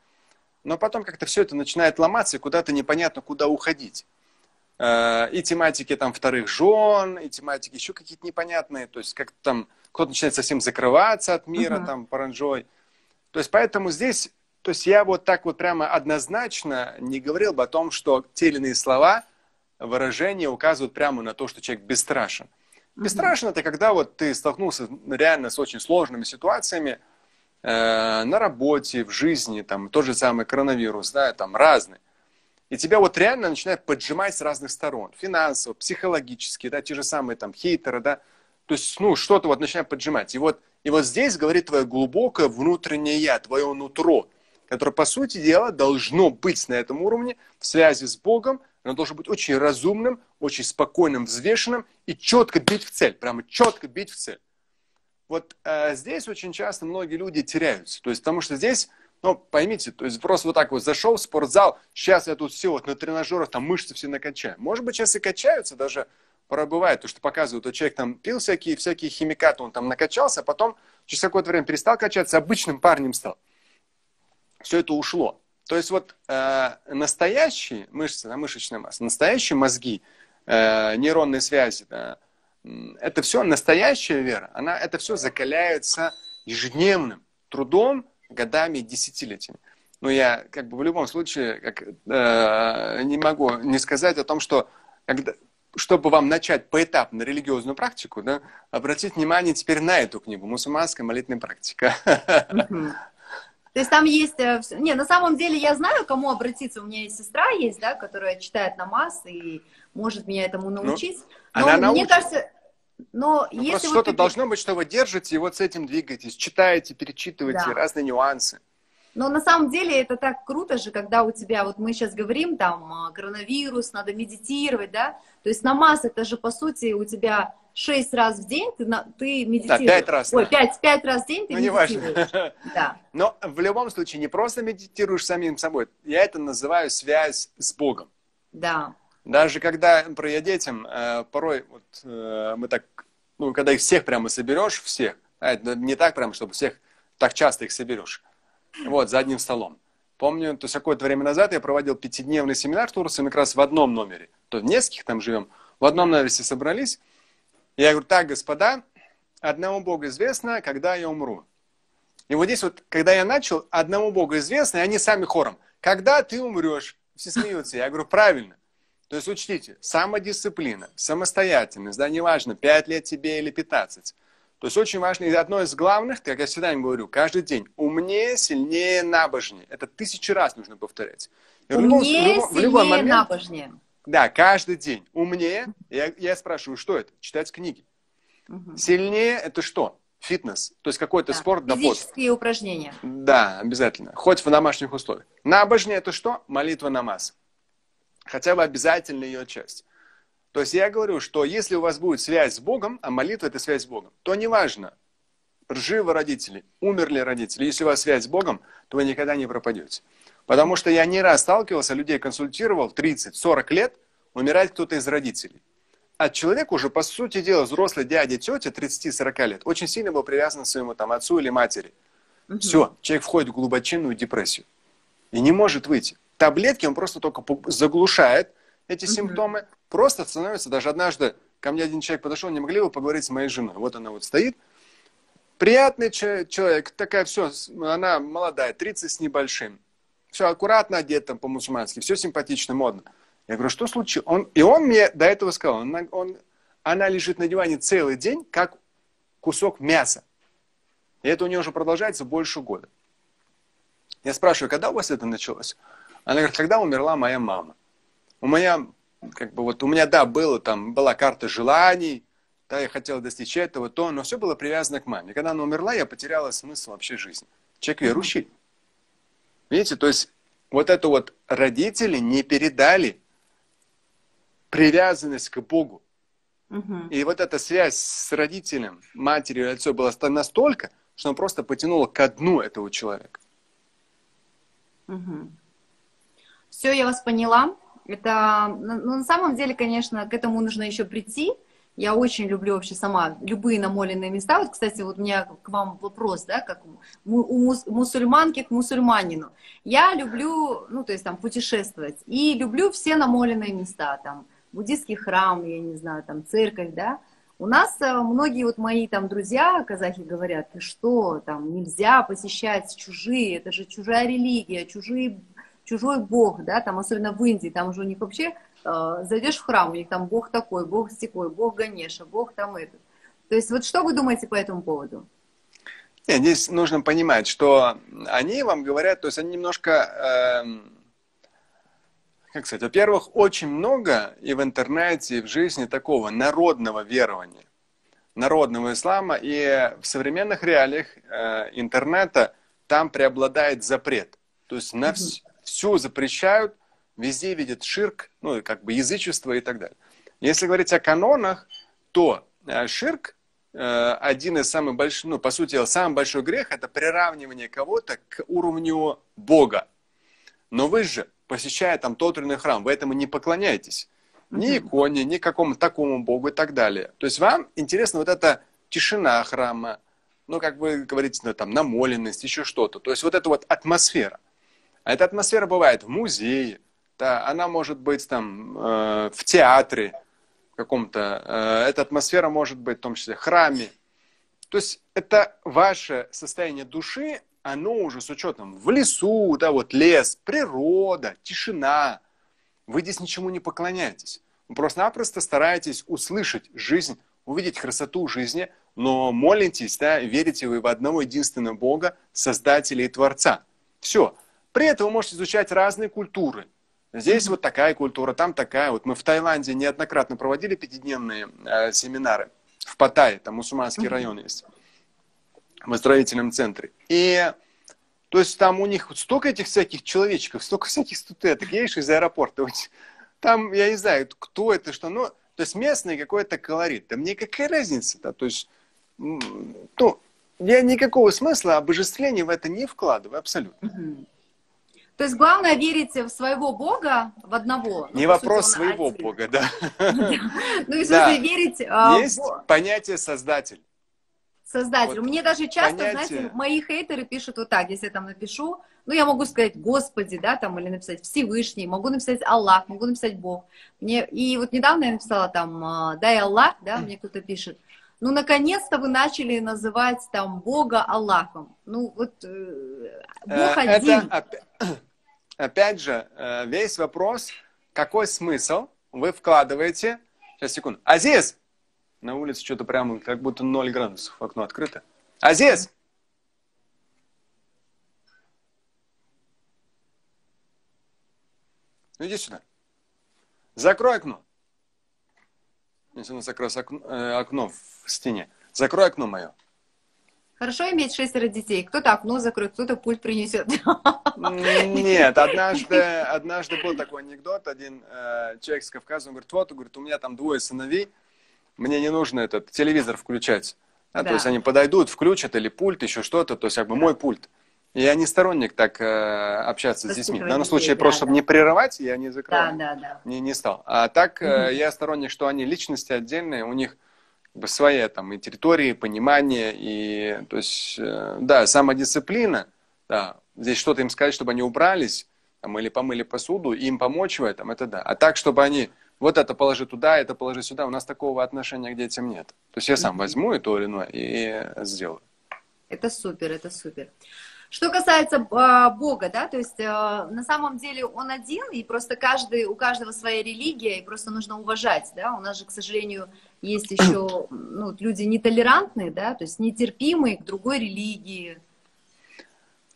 Но потом как-то все это начинает ломаться, и куда-то непонятно, куда уходить. Э, и тематики там вторых жен, и тематики еще какие-то непонятные. То есть как-то там кто-то начинает совсем закрываться от мира, uh-huh. там, паранжой. То есть поэтому здесь то есть я вот так вот прямо однозначно не говорил бы о том, что те или иные слова, выражения указывают прямо на то, что человек бесстрашен. Бесстрашен это когда вот ты столкнулся реально с очень сложными ситуациями э, на работе, в жизни, там тот же самый коронавирус, да, там разные. И тебя вот реально начинает поджимать с разных сторон. Финансово, психологически, да, те же самые там хейтеры, да. То есть, ну, что-то вот начинает поджимать. И вот, и вот здесь говорит твое глубокое внутреннее я, твое нутро которое, по сути дела, должно быть на этом уровне в связи с Богом, оно должно быть очень разумным, очень спокойным, взвешенным и четко бить в цель, прямо четко бить в цель. Вот э, здесь очень часто многие люди теряются, то есть потому что здесь, ну, поймите, то есть просто вот так вот зашел в спортзал, сейчас я тут все вот на тренажерах, там мышцы все накачаю. Может быть, сейчас и качаются, даже порой бывает, то, что показывают, что человек там пил всякие, всякие химикаты, он там накачался, а потом через какое-то время перестал качаться, обычным парнем стал все это ушло. То есть вот э, настоящие мышцы, мышечная масса, настоящие мозги, э, нейронные связи, да, это все настоящая вера, она, это все закаляется ежедневным трудом, годами, десятилетиями. Но я как бы в любом случае как, э, не могу не сказать о том, что когда, чтобы вам начать поэтапно религиозную практику, да, обратить внимание теперь на эту книгу «Мусульманская молитвенная практика». То есть там есть... Э, не, на самом деле я знаю, кому обратиться. У меня есть сестра есть, да, которая читает намаз и может меня этому ну, научить. Ну, Но она мне научит. кажется, но ну, если просто вот что-то ты... должно быть, что вы держите, и вот с этим двигаетесь, читаете, перечитываете да. разные нюансы. Но на самом деле это так круто же, когда у тебя, вот мы сейчас говорим, там, а, коронавирус, надо медитировать, да, то есть намаз, это же, по сути, у тебя шесть раз в день ты, на, ты медитируешь. Да, пять раз. Ой, пять, пять раз в день ты ну, медитируешь. Важно. Да. Но в любом случае не просто медитируешь самим собой, я это называю связь с Богом. Да. Даже когда, про я детям, э, порой вот, э, мы так, ну, когда их всех прямо соберешь, всех, а не так прямо, чтобы всех, так часто их соберешь, вот, за одним столом. Помню, то есть какое-то время назад я проводил пятидневный семинар в Турции, как раз в одном номере, то в нескольких там живем, в одном номере все собрались, я говорю, так, господа, одному Богу известно, когда я умру. И вот здесь вот, когда я начал, одному Богу известно, и они сами хором, когда ты умрешь, все смеются. Я говорю, правильно. То есть учтите, самодисциплина, самостоятельность, да, неважно, 5 лет тебе или 15. То есть очень важно, и одно из главных, как я всегда им говорю, каждый день, умнее, сильнее, набожнее. Это тысячи раз нужно повторять. И умнее, в любом, в любом, сильнее, набожнее. Да, каждый день. Умнее, я, я спрашиваю, что это? Читать книги. Угу. Сильнее это что? Фитнес, то есть какой-то да. спорт. Физические допот. упражнения. Да, обязательно. Хоть в домашних условиях. Набожнее это что? Молитва намаз. Хотя бы обязательно ее часть. То есть я говорю, что если у вас будет связь с Богом, а молитва это связь с Богом, то неважно, живы родители, умерли родители, если у вас связь с Богом, то вы никогда не пропадете. Потому что я не раз сталкивался, людей консультировал, 30-40 лет, умирает кто-то из родителей. А человек уже, по сути дела, взрослый дядя, тетя, 30-40 лет, очень сильно был привязан к своему там, отцу или матери. Угу. Все, человек входит в глубочинную депрессию и не может выйти. Таблетки он просто только заглушает эти угу. симптомы, просто становится, даже однажды ко мне один человек подошел, не могли бы поговорить с моей женой. Вот она вот стоит, приятный человек, такая все, она молодая, 30 с небольшим. Все аккуратно одет там по-мусульмански, все симпатично, модно. Я говорю, что случилось? Он, и он мне до этого сказал, он, он, она лежит на диване целый день, как кусок мяса. И это у нее уже продолжается больше года. Я спрашиваю, когда у вас это началось? Она говорит, когда умерла моя мама. У меня, как бы вот, у меня, да, было там, была карта желаний, да, я хотел достичь этого, то, но все было привязано к маме. Когда она умерла, я потеряла смысл вообще жизни. Человек верующий. Видите, то есть вот это вот родители не передали привязанность к Богу. Угу. И вот эта связь с родителем, матерью и отцом была настолько, что он просто потянула ко дну этого человека. Угу. Все, я вас поняла. Это, ну, на самом деле, конечно, к этому нужно еще прийти. Я очень люблю вообще сама любые намоленные места. Вот, кстати, вот у меня к вам вопрос, да, как у мусульманки к мусульманину. Я люблю, ну, то есть там путешествовать. И люблю все намоленные места, там, буддийский храм, я не знаю, там, церковь, да. У нас э, многие вот мои там друзья, казахи, говорят, что, там, нельзя посещать чужие, это же чужая религия, чужие, чужой бог, да, там, особенно в Индии, там же у них вообще, э, зайдешь в храм, у них там бог такой, бог стекой, бог Ганеша, бог там этот. То есть вот что вы думаете по этому поводу? Нет, здесь нужно понимать, что они вам говорят, то есть они немножко... Э как сказать, во-первых, очень много и в интернете, и в жизни такого народного верования, народного ислама, и в современных реалиях э, интернета там преобладает запрет. То есть на вс- всю запрещают, везде видят ширк, ну, как бы язычество и так далее. Если говорить о канонах, то э, ширк э, один из самых больших, ну, по сути, самый большой грех – это приравнивание кого-то к уровню Бога. Но вы же посещая там тот или иной храм, вы этому не поклоняетесь. Ни иконе, ни какому такому богу и так далее. То есть вам интересна вот эта тишина храма, ну, как вы говорите, ну, там, намоленность, еще что-то. То есть вот эта вот атмосфера. А эта атмосфера бывает в музее, да, она может быть там э, в театре каком-то, э, эта атмосфера может быть в том числе в храме. То есть это ваше состояние души, оно уже с учетом в лесу, да, вот лес, природа, тишина. Вы здесь ничему не поклоняетесь. Вы просто-напросто стараетесь услышать жизнь, увидеть красоту жизни, но молитесь, да, верите вы в одного единственного Бога, Создателя и Творца. Все. При этом вы можете изучать разные культуры. Здесь mm-hmm. вот такая культура, там такая. Вот мы в Таиланде неоднократно проводили пятидневные э, семинары в Паттайе, там мусульманский mm-hmm. район есть в оздоровительном центре. И то есть там у них столько этих всяких человечков, столько всяких статуэток. Едешь из аэропорта, там, я не знаю, кто это, что, ну, то есть местный какой-то колорит. Да мне какая разница-то? То есть, ну, я никакого смысла обожествления в это не вкладываю, абсолютно. То есть главное верить в своего Бога, в одного. Ну, не вопрос сути, своего один. Бога, да. Ну и смысле верить... А, Есть понятие создатель создателю. Вот Мне даже часто, знаете, мои хейтеры пишут вот так, если я там напишу, ну, я могу сказать Господи, да, там, или написать Всевышний, могу написать Аллах, могу написать Бог. Мне, и вот недавно я написала там, а, дай Аллах, да, мне кто-то пишет, ну, наконец-то вы начали называть там Бога Аллахом. Ну, вот э, Бог э, один. Это, опять же, э, весь вопрос, какой смысл вы вкладываете, сейчас, секунду, Азиз, на улице что-то прямо как будто 0 градусов, окно открыто. Азиз! Ну иди сюда. Закрой окно. Если у нас как раз окно, э, окно в стене. Закрой окно мое. Хорошо иметь шестеро детей. Кто-то окно закроет, кто-то пульт принесет. Нет, однажды, однажды был такой анекдот. Один э, человек с Кавказа, он говорит, вот, говорит, у меня там двое сыновей, мне не нужно этот телевизор включать. Да, да. То есть они подойдут, включат или пульт, еще что-то, то есть как бы мой пульт. Я не сторонник так э, общаться с детьми. В данном случае, да, просто чтобы да. не прерывать, я не Да, закрывал. да, да. Не, не стал. А так э, я сторонник, что они личности отдельные, у них как бы своя там и территория, и понимание, и то есть, э, да, самодисциплина, да, здесь что-то им сказать, чтобы они убрались, там, или помыли посуду, и им помочь в этом, это да. А так, чтобы они вот это положи туда, это положи сюда, у нас такого отношения к детям нет. То есть я сам возьму и то или иное и сделаю. Это супер, это супер. Что касается а, Бога, да, то есть а, на самом деле он один, и просто каждый, у каждого своя религия, и просто нужно уважать, да, у нас же, к сожалению, есть еще ну, люди нетолерантные, да, то есть нетерпимые к другой религии.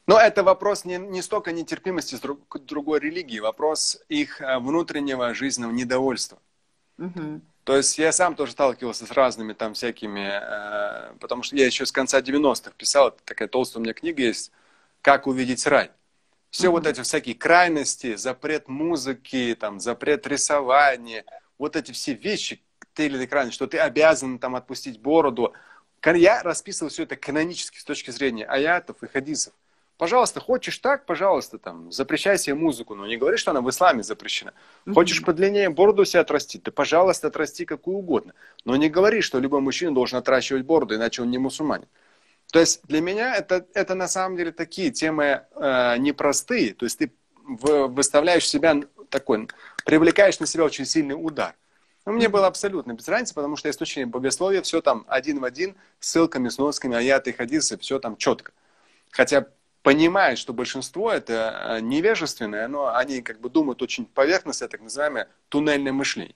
Но это вопрос не, не столько нетерпимости друг- к другой религии, вопрос их э, внутреннего жизненного недовольства. Мгм. То есть я сам тоже сталкивался с разными там всякими, э, потому что я еще с конца 90-х писал, такая толстая у меня книга есть, «Как увидеть рай». Все Мгм. вот эти всякие крайности, запрет музыки, там, запрет рисования, вот эти все вещи, крайность, что ты обязан там отпустить бороду. Я расписывал все это канонически с точки зрения аятов и хадисов. Пожалуйста, хочешь так, пожалуйста, там, запрещай себе музыку, но не говори, что она в исламе запрещена. Хочешь подлиннее бороду себе отрастить, да, пожалуйста, отрасти какую угодно. Но не говори, что любой мужчина должен отращивать бороду, иначе он не мусульманин. То есть для меня это, это на самом деле такие темы э, непростые. То есть ты выставляешь себя такой, привлекаешь на себя очень сильный удар. Но мне было абсолютно без разницы, потому что с зрения богословия все там один в один, с ссылками, сносками, аяты, хадисы, все там четко. Хотя понимает, что большинство это э, невежественное, но они как бы думают очень поверхностно, так называемое туннельное мышление.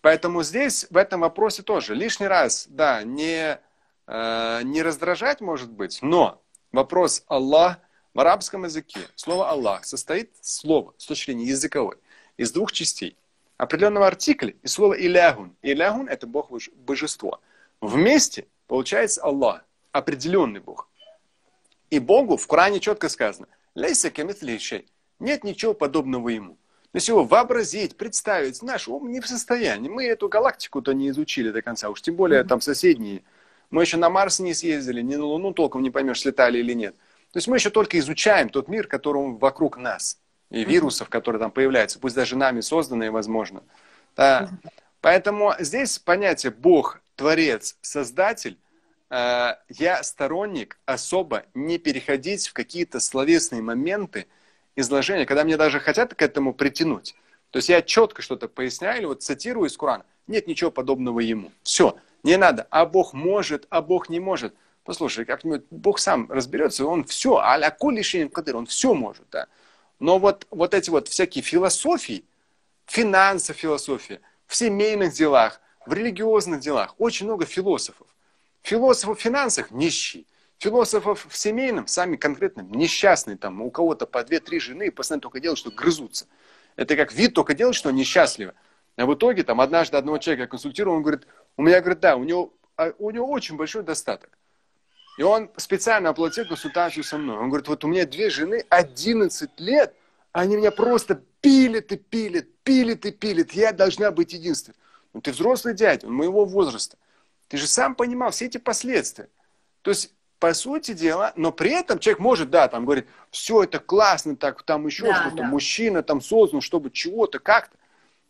Поэтому здесь, в этом вопросе тоже лишний раз, да, не, э, не раздражать может быть, но вопрос Аллах в арабском языке, слово Аллах состоит слово с точки зрения языковой из двух частей. Определенного артикля и слова илягун. Илягун – это Бог боже- божество. Вместе получается Аллах, определенный Бог. И Богу в Коране четко сказано, «Лейса камитли шей». Нет ничего подобного ему. То есть его вообразить, представить, наш ум не в состоянии. Мы эту галактику-то не изучили до конца, уж тем более там соседние. Мы еще на Марс не съездили, ни на Луну толком не поймешь, слетали или нет. То есть мы еще только изучаем тот мир, который вокруг нас. И вирусов, которые там появляются, пусть даже нами созданные, возможно. Да. Поэтому здесь понятие Бог, Творец, Создатель, э, я сторонник особо не переходить в какие-то словесные моменты изложения, когда мне даже хотят к этому притянуть. То есть я четко что-то поясняю или вот цитирую из Корана. Нет ничего подобного ему. Все, не надо. А Бог может, а Бог не может. Послушай, как-нибудь Бог сам разберется, он все, аля кули шейн кадыр, он все может, да. Но вот, вот эти вот всякие философии, финансовая философия, в семейных делах, в религиозных делах, очень много философов. Философов в финансах – нищий. Философов в семейном, сами конкретно, несчастные. Там, у кого-то по две-три жены и постоянно только делают, что грызутся. Это как вид только делать, что несчастливы. А в итоге, там, однажды одного человека консультировал, он говорит, у меня, говорит, да, у него, а, у него очень большой достаток. И он специально оплатил консультацию со мной. Он говорит, вот у меня две жены, 11 лет, они меня просто пилят и пилят, пилят и пилят. Я должна быть единственной. Ну, ты взрослый дядя, он моего возраста. Ты же сам понимал все эти последствия. То есть, по сути дела, но при этом человек может, да, там говорит, все это классно, так, там еще Да, что-то, да. мужчина там создан, чтобы чего-то, как-то.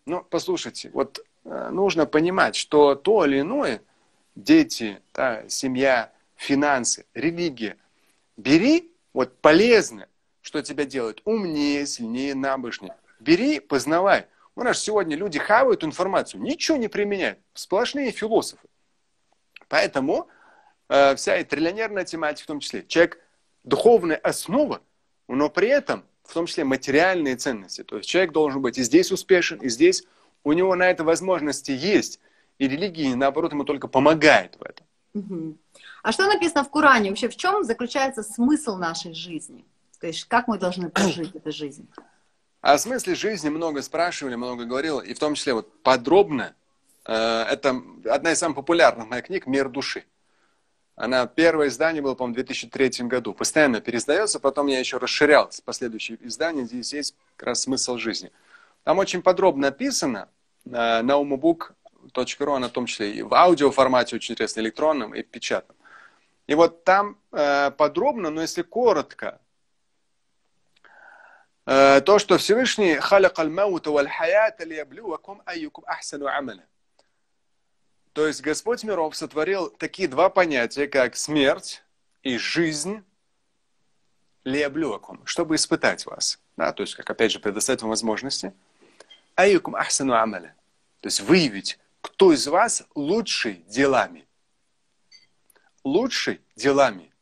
Но послушайте, вот э, нужно понимать, что то или иное, дети, да, семья, финансы, религия, бери вот полезное, что тебя делает умнее, сильнее, набожнее. Бери, познавай. У нас сегодня люди хавают информацию, ничего не применяют. Сплошные философы. Поэтому э, вся и триллионерная тематика в том числе. Человек духовная основа, но при этом в том числе материальные ценности. То есть человек должен быть и здесь успешен, и здесь у него на это возможности есть. И религия, наоборот, ему только помогает в этом. Мгм. А что написано в Коране? Вообще в чем заключается смысл нашей жизни? То есть как мы должны прожить эту жизнь? О смысле жизни много спрашивали, много говорил, и в том числе вот подробно. э, Это одна из самых популярных моих книг «Мир души». Она первое издание было, по-моему, в 2003 году. Постоянно переиздается, потом я еще расширял с последующие издания. Здесь есть как раз смысл жизни. Там очень подробно написано э, на umubook.ru, она в том числе и в аудиоформате очень интересно, электронном и печатном. И вот там э, подробно, но если коротко, э, то, что Всевышний халак аль маута валь хаята лияблювакум айюкум ахсану амаля. То есть Господь миров сотворил такие два понятия, как смерть и жизнь, лияблювакум, чтобы испытать вас. Да, то есть, как опять же, предоставить вам возможности. Айюкум ахсану амаля. То есть выявить, кто из вас лучший делами. Лучший делами.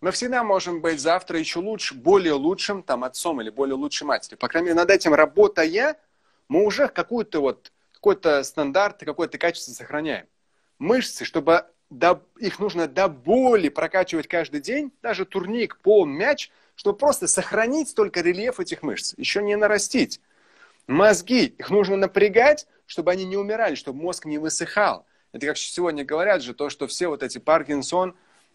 Мы всегда можем быть завтра еще лучше, более лучшим там отцом или более лучшей матерью. По крайней мере, над этим работая, мы уже какую-то вот, какой-то стандарт, какое-то качество сохраняем. Мышцы, чтобы до, их нужно до боли прокачивать каждый день, даже турник, пол, мяч, чтобы просто сохранить только рельеф этих мышц, еще не нарастить. Мозги, их нужно напрягать, чтобы они не умирали, чтобы мозг не высыхал. Это как сегодня говорят же, то, что все вот эти Паркинсон,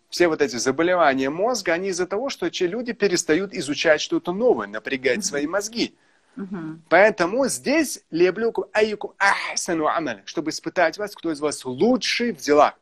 все вот эти заболевания мозга, они из-за того, что люди перестают изучать что-то новое, напрягать mm-hmm. свои мозги. Mm-hmm. Поэтому здесь леблюку аюку ахсану амаль, чтобы испытать вас, кто из вас лучший в делах.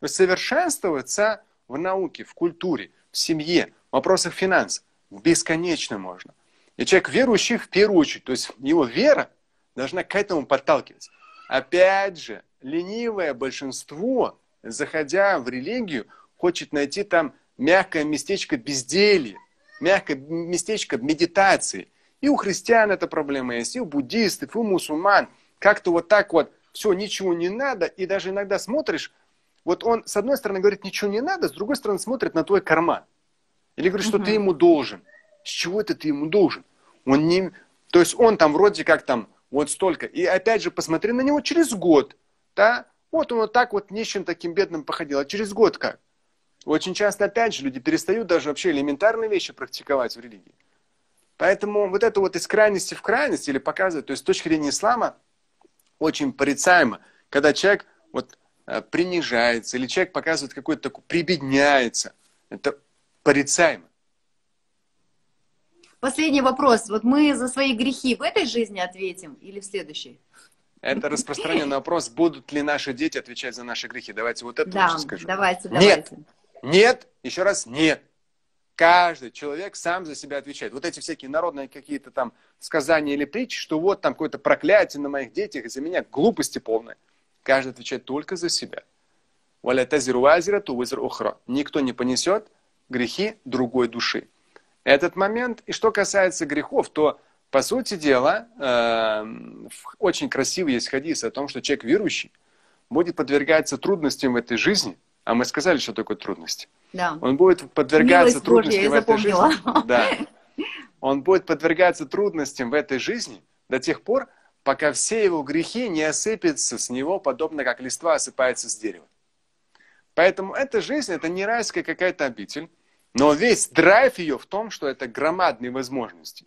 Но совершенствоваться в науке, в культуре, в семье, в вопросах финансов бесконечно можно. И человек верующий в первую очередь, то есть его вера должна к этому подталкиваться. Опять же, ленивое большинство, заходя в религию, хочет найти там мягкое местечко безделия, мягкое местечко медитации. И у христиан эта проблема есть, и у буддистов, и у мусульман. Как-то вот так вот, все, ничего не надо, и даже иногда смотришь, вот он, с одной стороны, говорит, ничего не надо, с другой стороны, смотрит на твой карман. Или говорит, что ты ему должен. С чего это ты ему должен? Он не... То есть он там вроде как там вот столько. И опять же, посмотри на него через год. Да? Вот он вот так вот нищим таким бедным походил. А через год как? Очень часто, опять же, люди перестают даже вообще элементарные вещи практиковать в религии. Поэтому вот это вот из крайности в крайность или показывает, то есть с точки зрения ислама, очень порицаемо, когда человек вот э, принижается, или человек показывает какой-то такой, прибедняется. Это порицаемо. Последний вопрос. Вот мы за свои грехи в этой жизни ответим или в следующей? Это распространенный вопрос, будут ли наши дети отвечать за наши грехи. Давайте вот это да, лучше скажу. Давайте, нет, давайте. нет, еще раз нет. Каждый человек сам за себя отвечает. Вот эти всякие народные какие-то там сказания или притчи, что вот там какое-то проклятие на моих детях из-за меня, глупости полные. Каждый отвечает только за себя. Никто не понесет грехи другой души. Этот момент, и что касается грехов, то, по сути дела, э, очень красивый есть хадис о том, что человек верующий будет подвергаться трудностям в этой жизни, а мы сказали, что такое трудности. Да. Он будет подвергаться Милость трудностям Божья, в этой жизни. Да. Он будет подвергаться трудностям в этой жизни до тех пор, пока все его грехи не осыпятся с него, подобно как листва осыпается с дерева. Поэтому эта жизнь, это не райская какая-то обитель, но весь драйв ее в том, что это громадные возможности.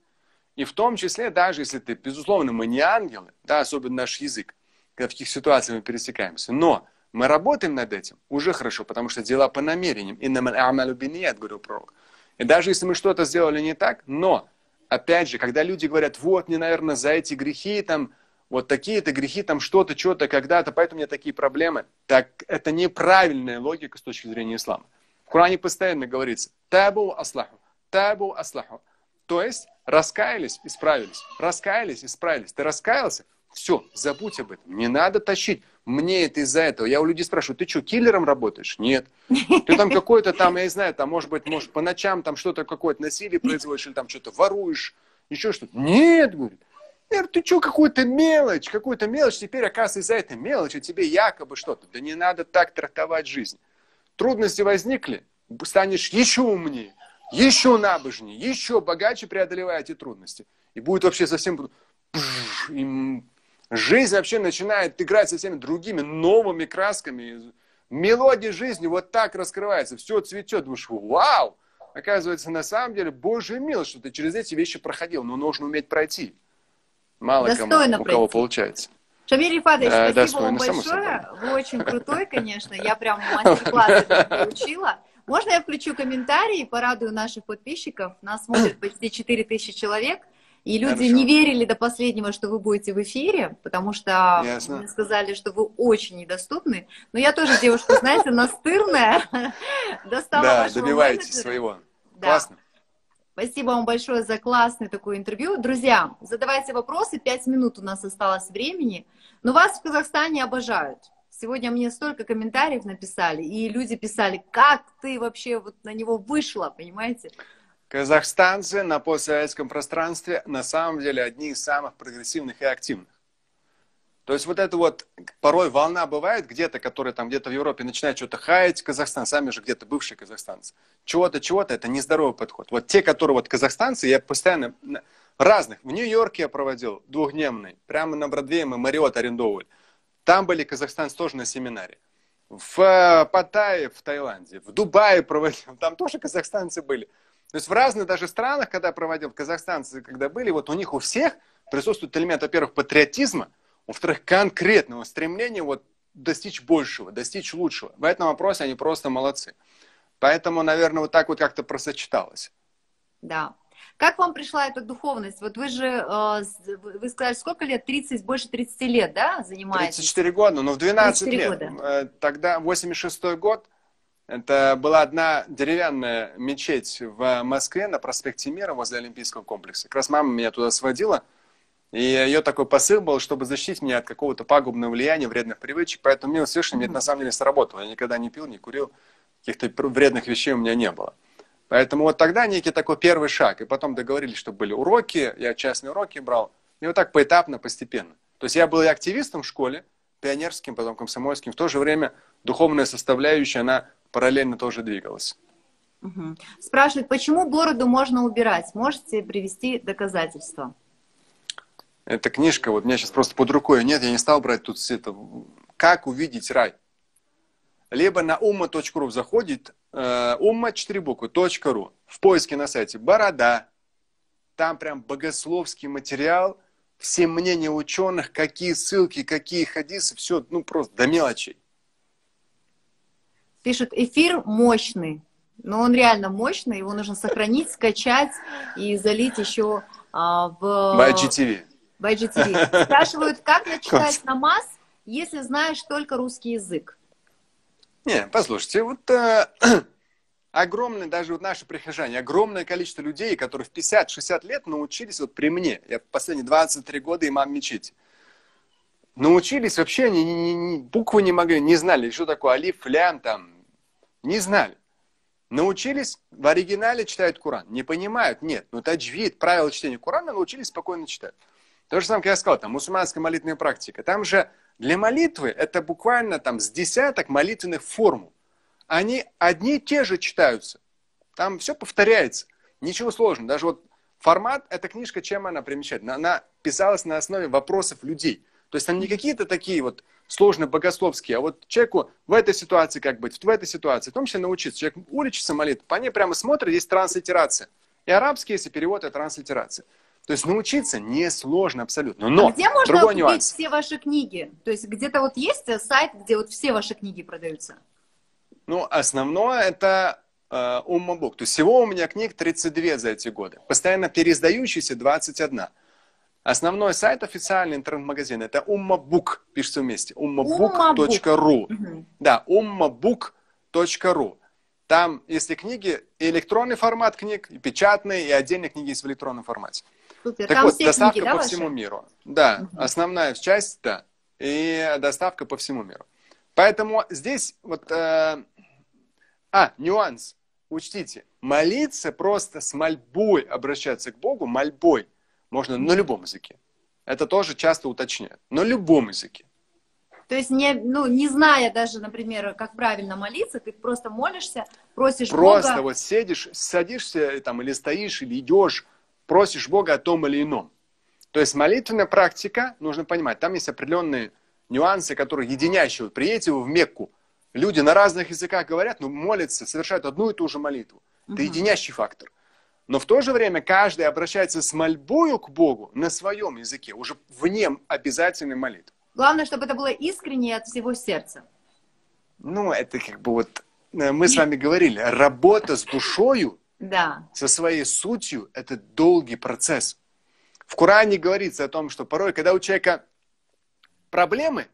И в том числе, даже если ты, безусловно, мы не ангелы, да, особенно наш язык, когда в каких ситуациях мы пересекаемся, но мы работаем над этим, уже хорошо, потому что дела по намерениям. И говорил пророк. И даже если мы что-то сделали не так, но, опять же, когда люди говорят, вот, мне, наверное, за эти грехи, там, вот такие-то грехи, там, что-то, что-то, когда-то, поэтому у меня такие проблемы, так это неправильная логика с точки зрения ислама. Коране постоянно говорится «табу аслаху», «табу аслаху». То есть раскаялись, исправились, раскаялись, исправились. Ты раскаялся? Все, забудь об этом. Не надо тащить. Мне это из-за этого. Я у людей спрашиваю, ты что, киллером работаешь? Нет. Ты там какой-то там, я не знаю, там, может быть, может, по ночам там что-то какое-то насилие производишь, или там что-то воруешь, еще что-то. Нет, говорит. Эр, ты что, какую-то мелочь, какую-то мелочь, теперь, оказывается, из-за этой мелочи тебе якобы что-то. Да не надо так трактовать жизнь трудности возникли, станешь еще умнее, еще набожнее, еще богаче преодолевая эти трудности. И будет вообще совсем... И жизнь вообще начинает играть со всеми другими новыми красками. Мелодия жизни вот так раскрывается, все цветет. Думаешь, вау! Оказывается, на самом деле, Божья милость, что ты через эти вещи проходил, но нужно уметь пройти. Мало Достойно кому, у кого получается. Шамиль Рифатович, Да, спасибо достойно, вам большое. Вы очень крутой, конечно. Я прям мастер-класс получила. Можно я включу комментарии и порадую наших подписчиков? Нас смотрят почти 4000 человек. И люди Хорошо. не верили до последнего, что вы будете в эфире, потому что Ясно. мне сказали, что вы очень недоступны. Но я тоже девушка, знаете, настырная. Достала Да, вашего добивайтесь менеджера. своего. Да. Классно. Спасибо вам большое за классное такое интервью. Друзья, задавайте вопросы, пять минут у нас осталось времени. Но вас в Казахстане обожают. Сегодня мне столько комментариев написали, и люди писали, как ты вообще вот на него вышла, понимаете? Казахстанцы на постсоветском пространстве на самом деле одни из самых прогрессивных и активных. То есть вот это вот порой волна бывает где-то, которая там где-то в Европе начинает что-то хаять Казахстан, сами же где-то бывшие казахстанцы. Чего-то, чего-то, это нездоровый подход. Вот те, которые вот казахстанцы, я постоянно разных. В Нью-Йорке я проводил двухдневный, прямо на Бродвее мы Мариот арендовывали. Там были казахстанцы тоже на семинаре. В э, Паттайе в Таиланде, в Дубае проводил, там тоже казахстанцы были. То есть в разных даже странах, когда проводил, казахстанцы, когда были, вот у них у всех присутствует элемент, во-первых, патриотизма, во-вторых, конкретного стремления вот достичь большего, достичь лучшего. В этом вопросе они просто молодцы. Поэтому, наверное, вот так вот как-то просочеталось. Да. Как вам пришла эта духовность? Вот вы же, э, вы сказали, сколько лет? 30, больше 30 лет, да, занимаетесь? 34 года, но в 12 лет. Года. Э, тогда, 86 год, это была одна деревянная мечеть в Москве на проспекте Мира возле Олимпийского комплекса. Как раз мама меня туда сводила. И ее такой посыл был, чтобы защитить меня от какого-то пагубного влияния, вредных привычек. Поэтому мне услышали, мне это на самом деле сработало. Я никогда не пил, не курил, каких-то вредных вещей у меня не было. Поэтому вот тогда некий такой первый шаг. И потом договорились, что были уроки, я частные уроки брал. И вот так поэтапно, постепенно. То есть я был и активистом в школе, пионерским, потом комсомольским. В то же время духовная составляющая, она параллельно тоже двигалась. Угу. Спрашивают, почему бороду можно убирать? Можете привести доказательства? Эта книжка, вот у меня сейчас просто под рукой нет, я не стал брать тут это. Как увидеть рай? Либо на umma.ru заходит, э, umma 4 буквы, .ру, в поиске на сайте «Борода». Там прям богословский материал, все мнения ученых, какие ссылки, какие хадисы, все, ну просто до мелочей. Пишут, эфир мощный, но он реально мощный, его нужно сохранить, скачать и залить еще а, в... В IGTV в IGTV. Спрашивают, как начитать намаз, если знаешь только русский язык? Не, послушайте, вот э, огромное, даже вот наши прихожане, огромное количество людей, которые в 50-60 лет научились вот при мне, я последние 23 года имам мечети, научились вообще, они не, не, буквы не могли, не знали, что такое алиф, лям там, не знали. Научились в оригинале читают Коран, не понимают, нет, но таджвид, правила чтения Корана научились спокойно читать. То же самое, как я сказал, там мусульманская молитвенная практика. Там же для молитвы это буквально там с десяток молитвенных формул. Они одни и те же читаются. Там все повторяется. Ничего сложного. Даже вот формат, эта книжка, чем она примечательна? Она писалась на основе вопросов людей. То есть там не какие-то такие вот сложные богословские, а вот человеку в этой ситуации как быть, в этой ситуации, в том числе научиться. Человек уличится молитву, по ней прямо смотрит, есть транслитерация. И арабский, если перевод, это транслитерация. То есть научиться несложно абсолютно. Но а где можно купить нюанс. все ваши книги? То есть где-то вот есть сайт, где вот все ваши книги продаются? Ну, основное это э, Уммабук. То есть всего у меня книг 32 за эти годы. Постоянно переиздающиеся 21. Основной сайт официальный интернет-магазин это Уммабук, пишется вместе. Уммабук.ру. Угу. Да, уммабук.ру. Там, если книги, и электронный формат книг, и печатные, и отдельные книги есть в электронном формате. Супер. Так Там вот, доставка книги, по да, всему ваши? миру. Да, угу. основная часть, да. И доставка по всему миру. Поэтому здесь вот... Э, а, нюанс. Учтите, молиться просто с мольбой, обращаться к Богу, мольбой, можно на любом языке. Это тоже часто уточняют. На любом языке. То есть, не, ну, не зная даже, например, как правильно молиться, ты просто молишься, просишь просто Бога... Просто вот сидишь, садишься там, или стоишь, или идешь, просишь Бога о том или ином. То есть молитвенная практика, нужно понимать, там есть определенные нюансы, которые единящие. Вот приедете вы в Мекку, люди на разных языках говорят, но молятся, совершают одну и ту же молитву. Это угу. единящий фактор. Но в то же время каждый обращается с мольбою к Богу на своем языке, уже вне обязательной молитвы. Главное, чтобы это было искренне от всего сердца. Ну, это как бы вот, э, мы с вами говорили, работа с душою да. со своей сутью – это долгий процесс. В Коране говорится о том, что порой, когда у человека проблемы,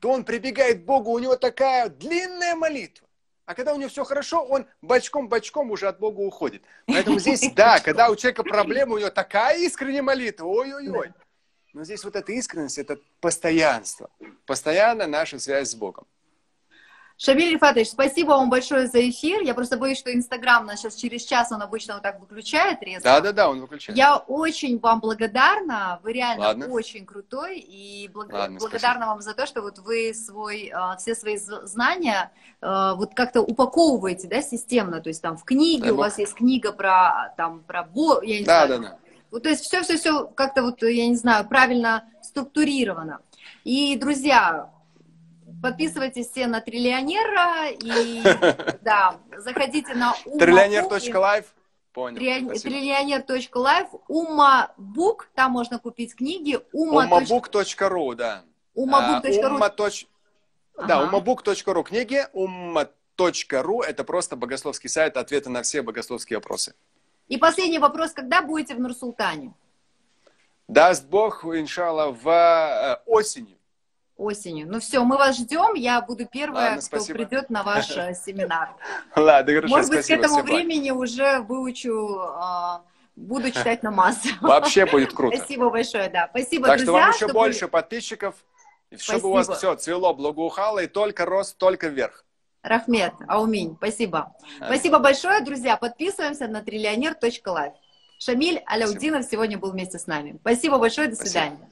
то он прибегает к Богу, у него такая длинная молитва. А когда у него все хорошо, он бочком-бочком уже от Бога уходит. Поэтому здесь, да, когда у человека проблема, у него такая искренняя молитва, ой-ой-ой. Но здесь вот эта искренность, это постоянство. Постоянно наша связь с Богом. Шамиль Рифатович, спасибо вам большое за эфир. Я просто боюсь, что Инстаграм нас сейчас через час, он обычно вот так выключает резко. Да-да-да, он выключает. Я очень вам благодарна. Вы реально Ладно. очень крутой. И благ- Ладно, благодарна вам за то, что вот вы свой, а, все свои знания а, вот как-то упаковываете, да, системно. То есть там в книге Дай у бог. вас есть книга про, там, про Бо, я не знаю, Да-да-да. вот, то есть все-все-все как-то вот, я не знаю, правильно структурировано. И, друзья, подписывайтесь все на Триллионера и, да, заходите на Ума Триллионер.лайф. Понял. Trillioner.life, Ummabook, там можно купить книги, ума. Ummabook.ru, да. Ummabook.ru. А, Да, ummabook.ru. Книги umma.ru. Это просто богословский сайт, ответы на все богословские вопросы. И последний вопрос, когда будете в Нур-Султане? Даст Бог, иншалла, в э, осенью. Осенью. Ну все, мы вас ждем, я буду первая, Ладно, кто спасибо. придет на ваш э, семинар. Ладно, хорошо, Может быть, к спасибо. этому всем благ. времени уже выучу, а, буду читать намаз. Вообще будет круто. Спасибо большое, да. Спасибо, Так что друзья. вам еще что больше подписчиков, и чтобы у вас все цвело, благоухало, и только рост, только вверх. Рахмет, ауминь, спасибо. Аминь. Спасибо большое, друзья. Подписываемся на триллионер.лайф. Шамиль Аляудинов сегодня был вместе с нами. Спасибо большое, до Спасибо. свидания.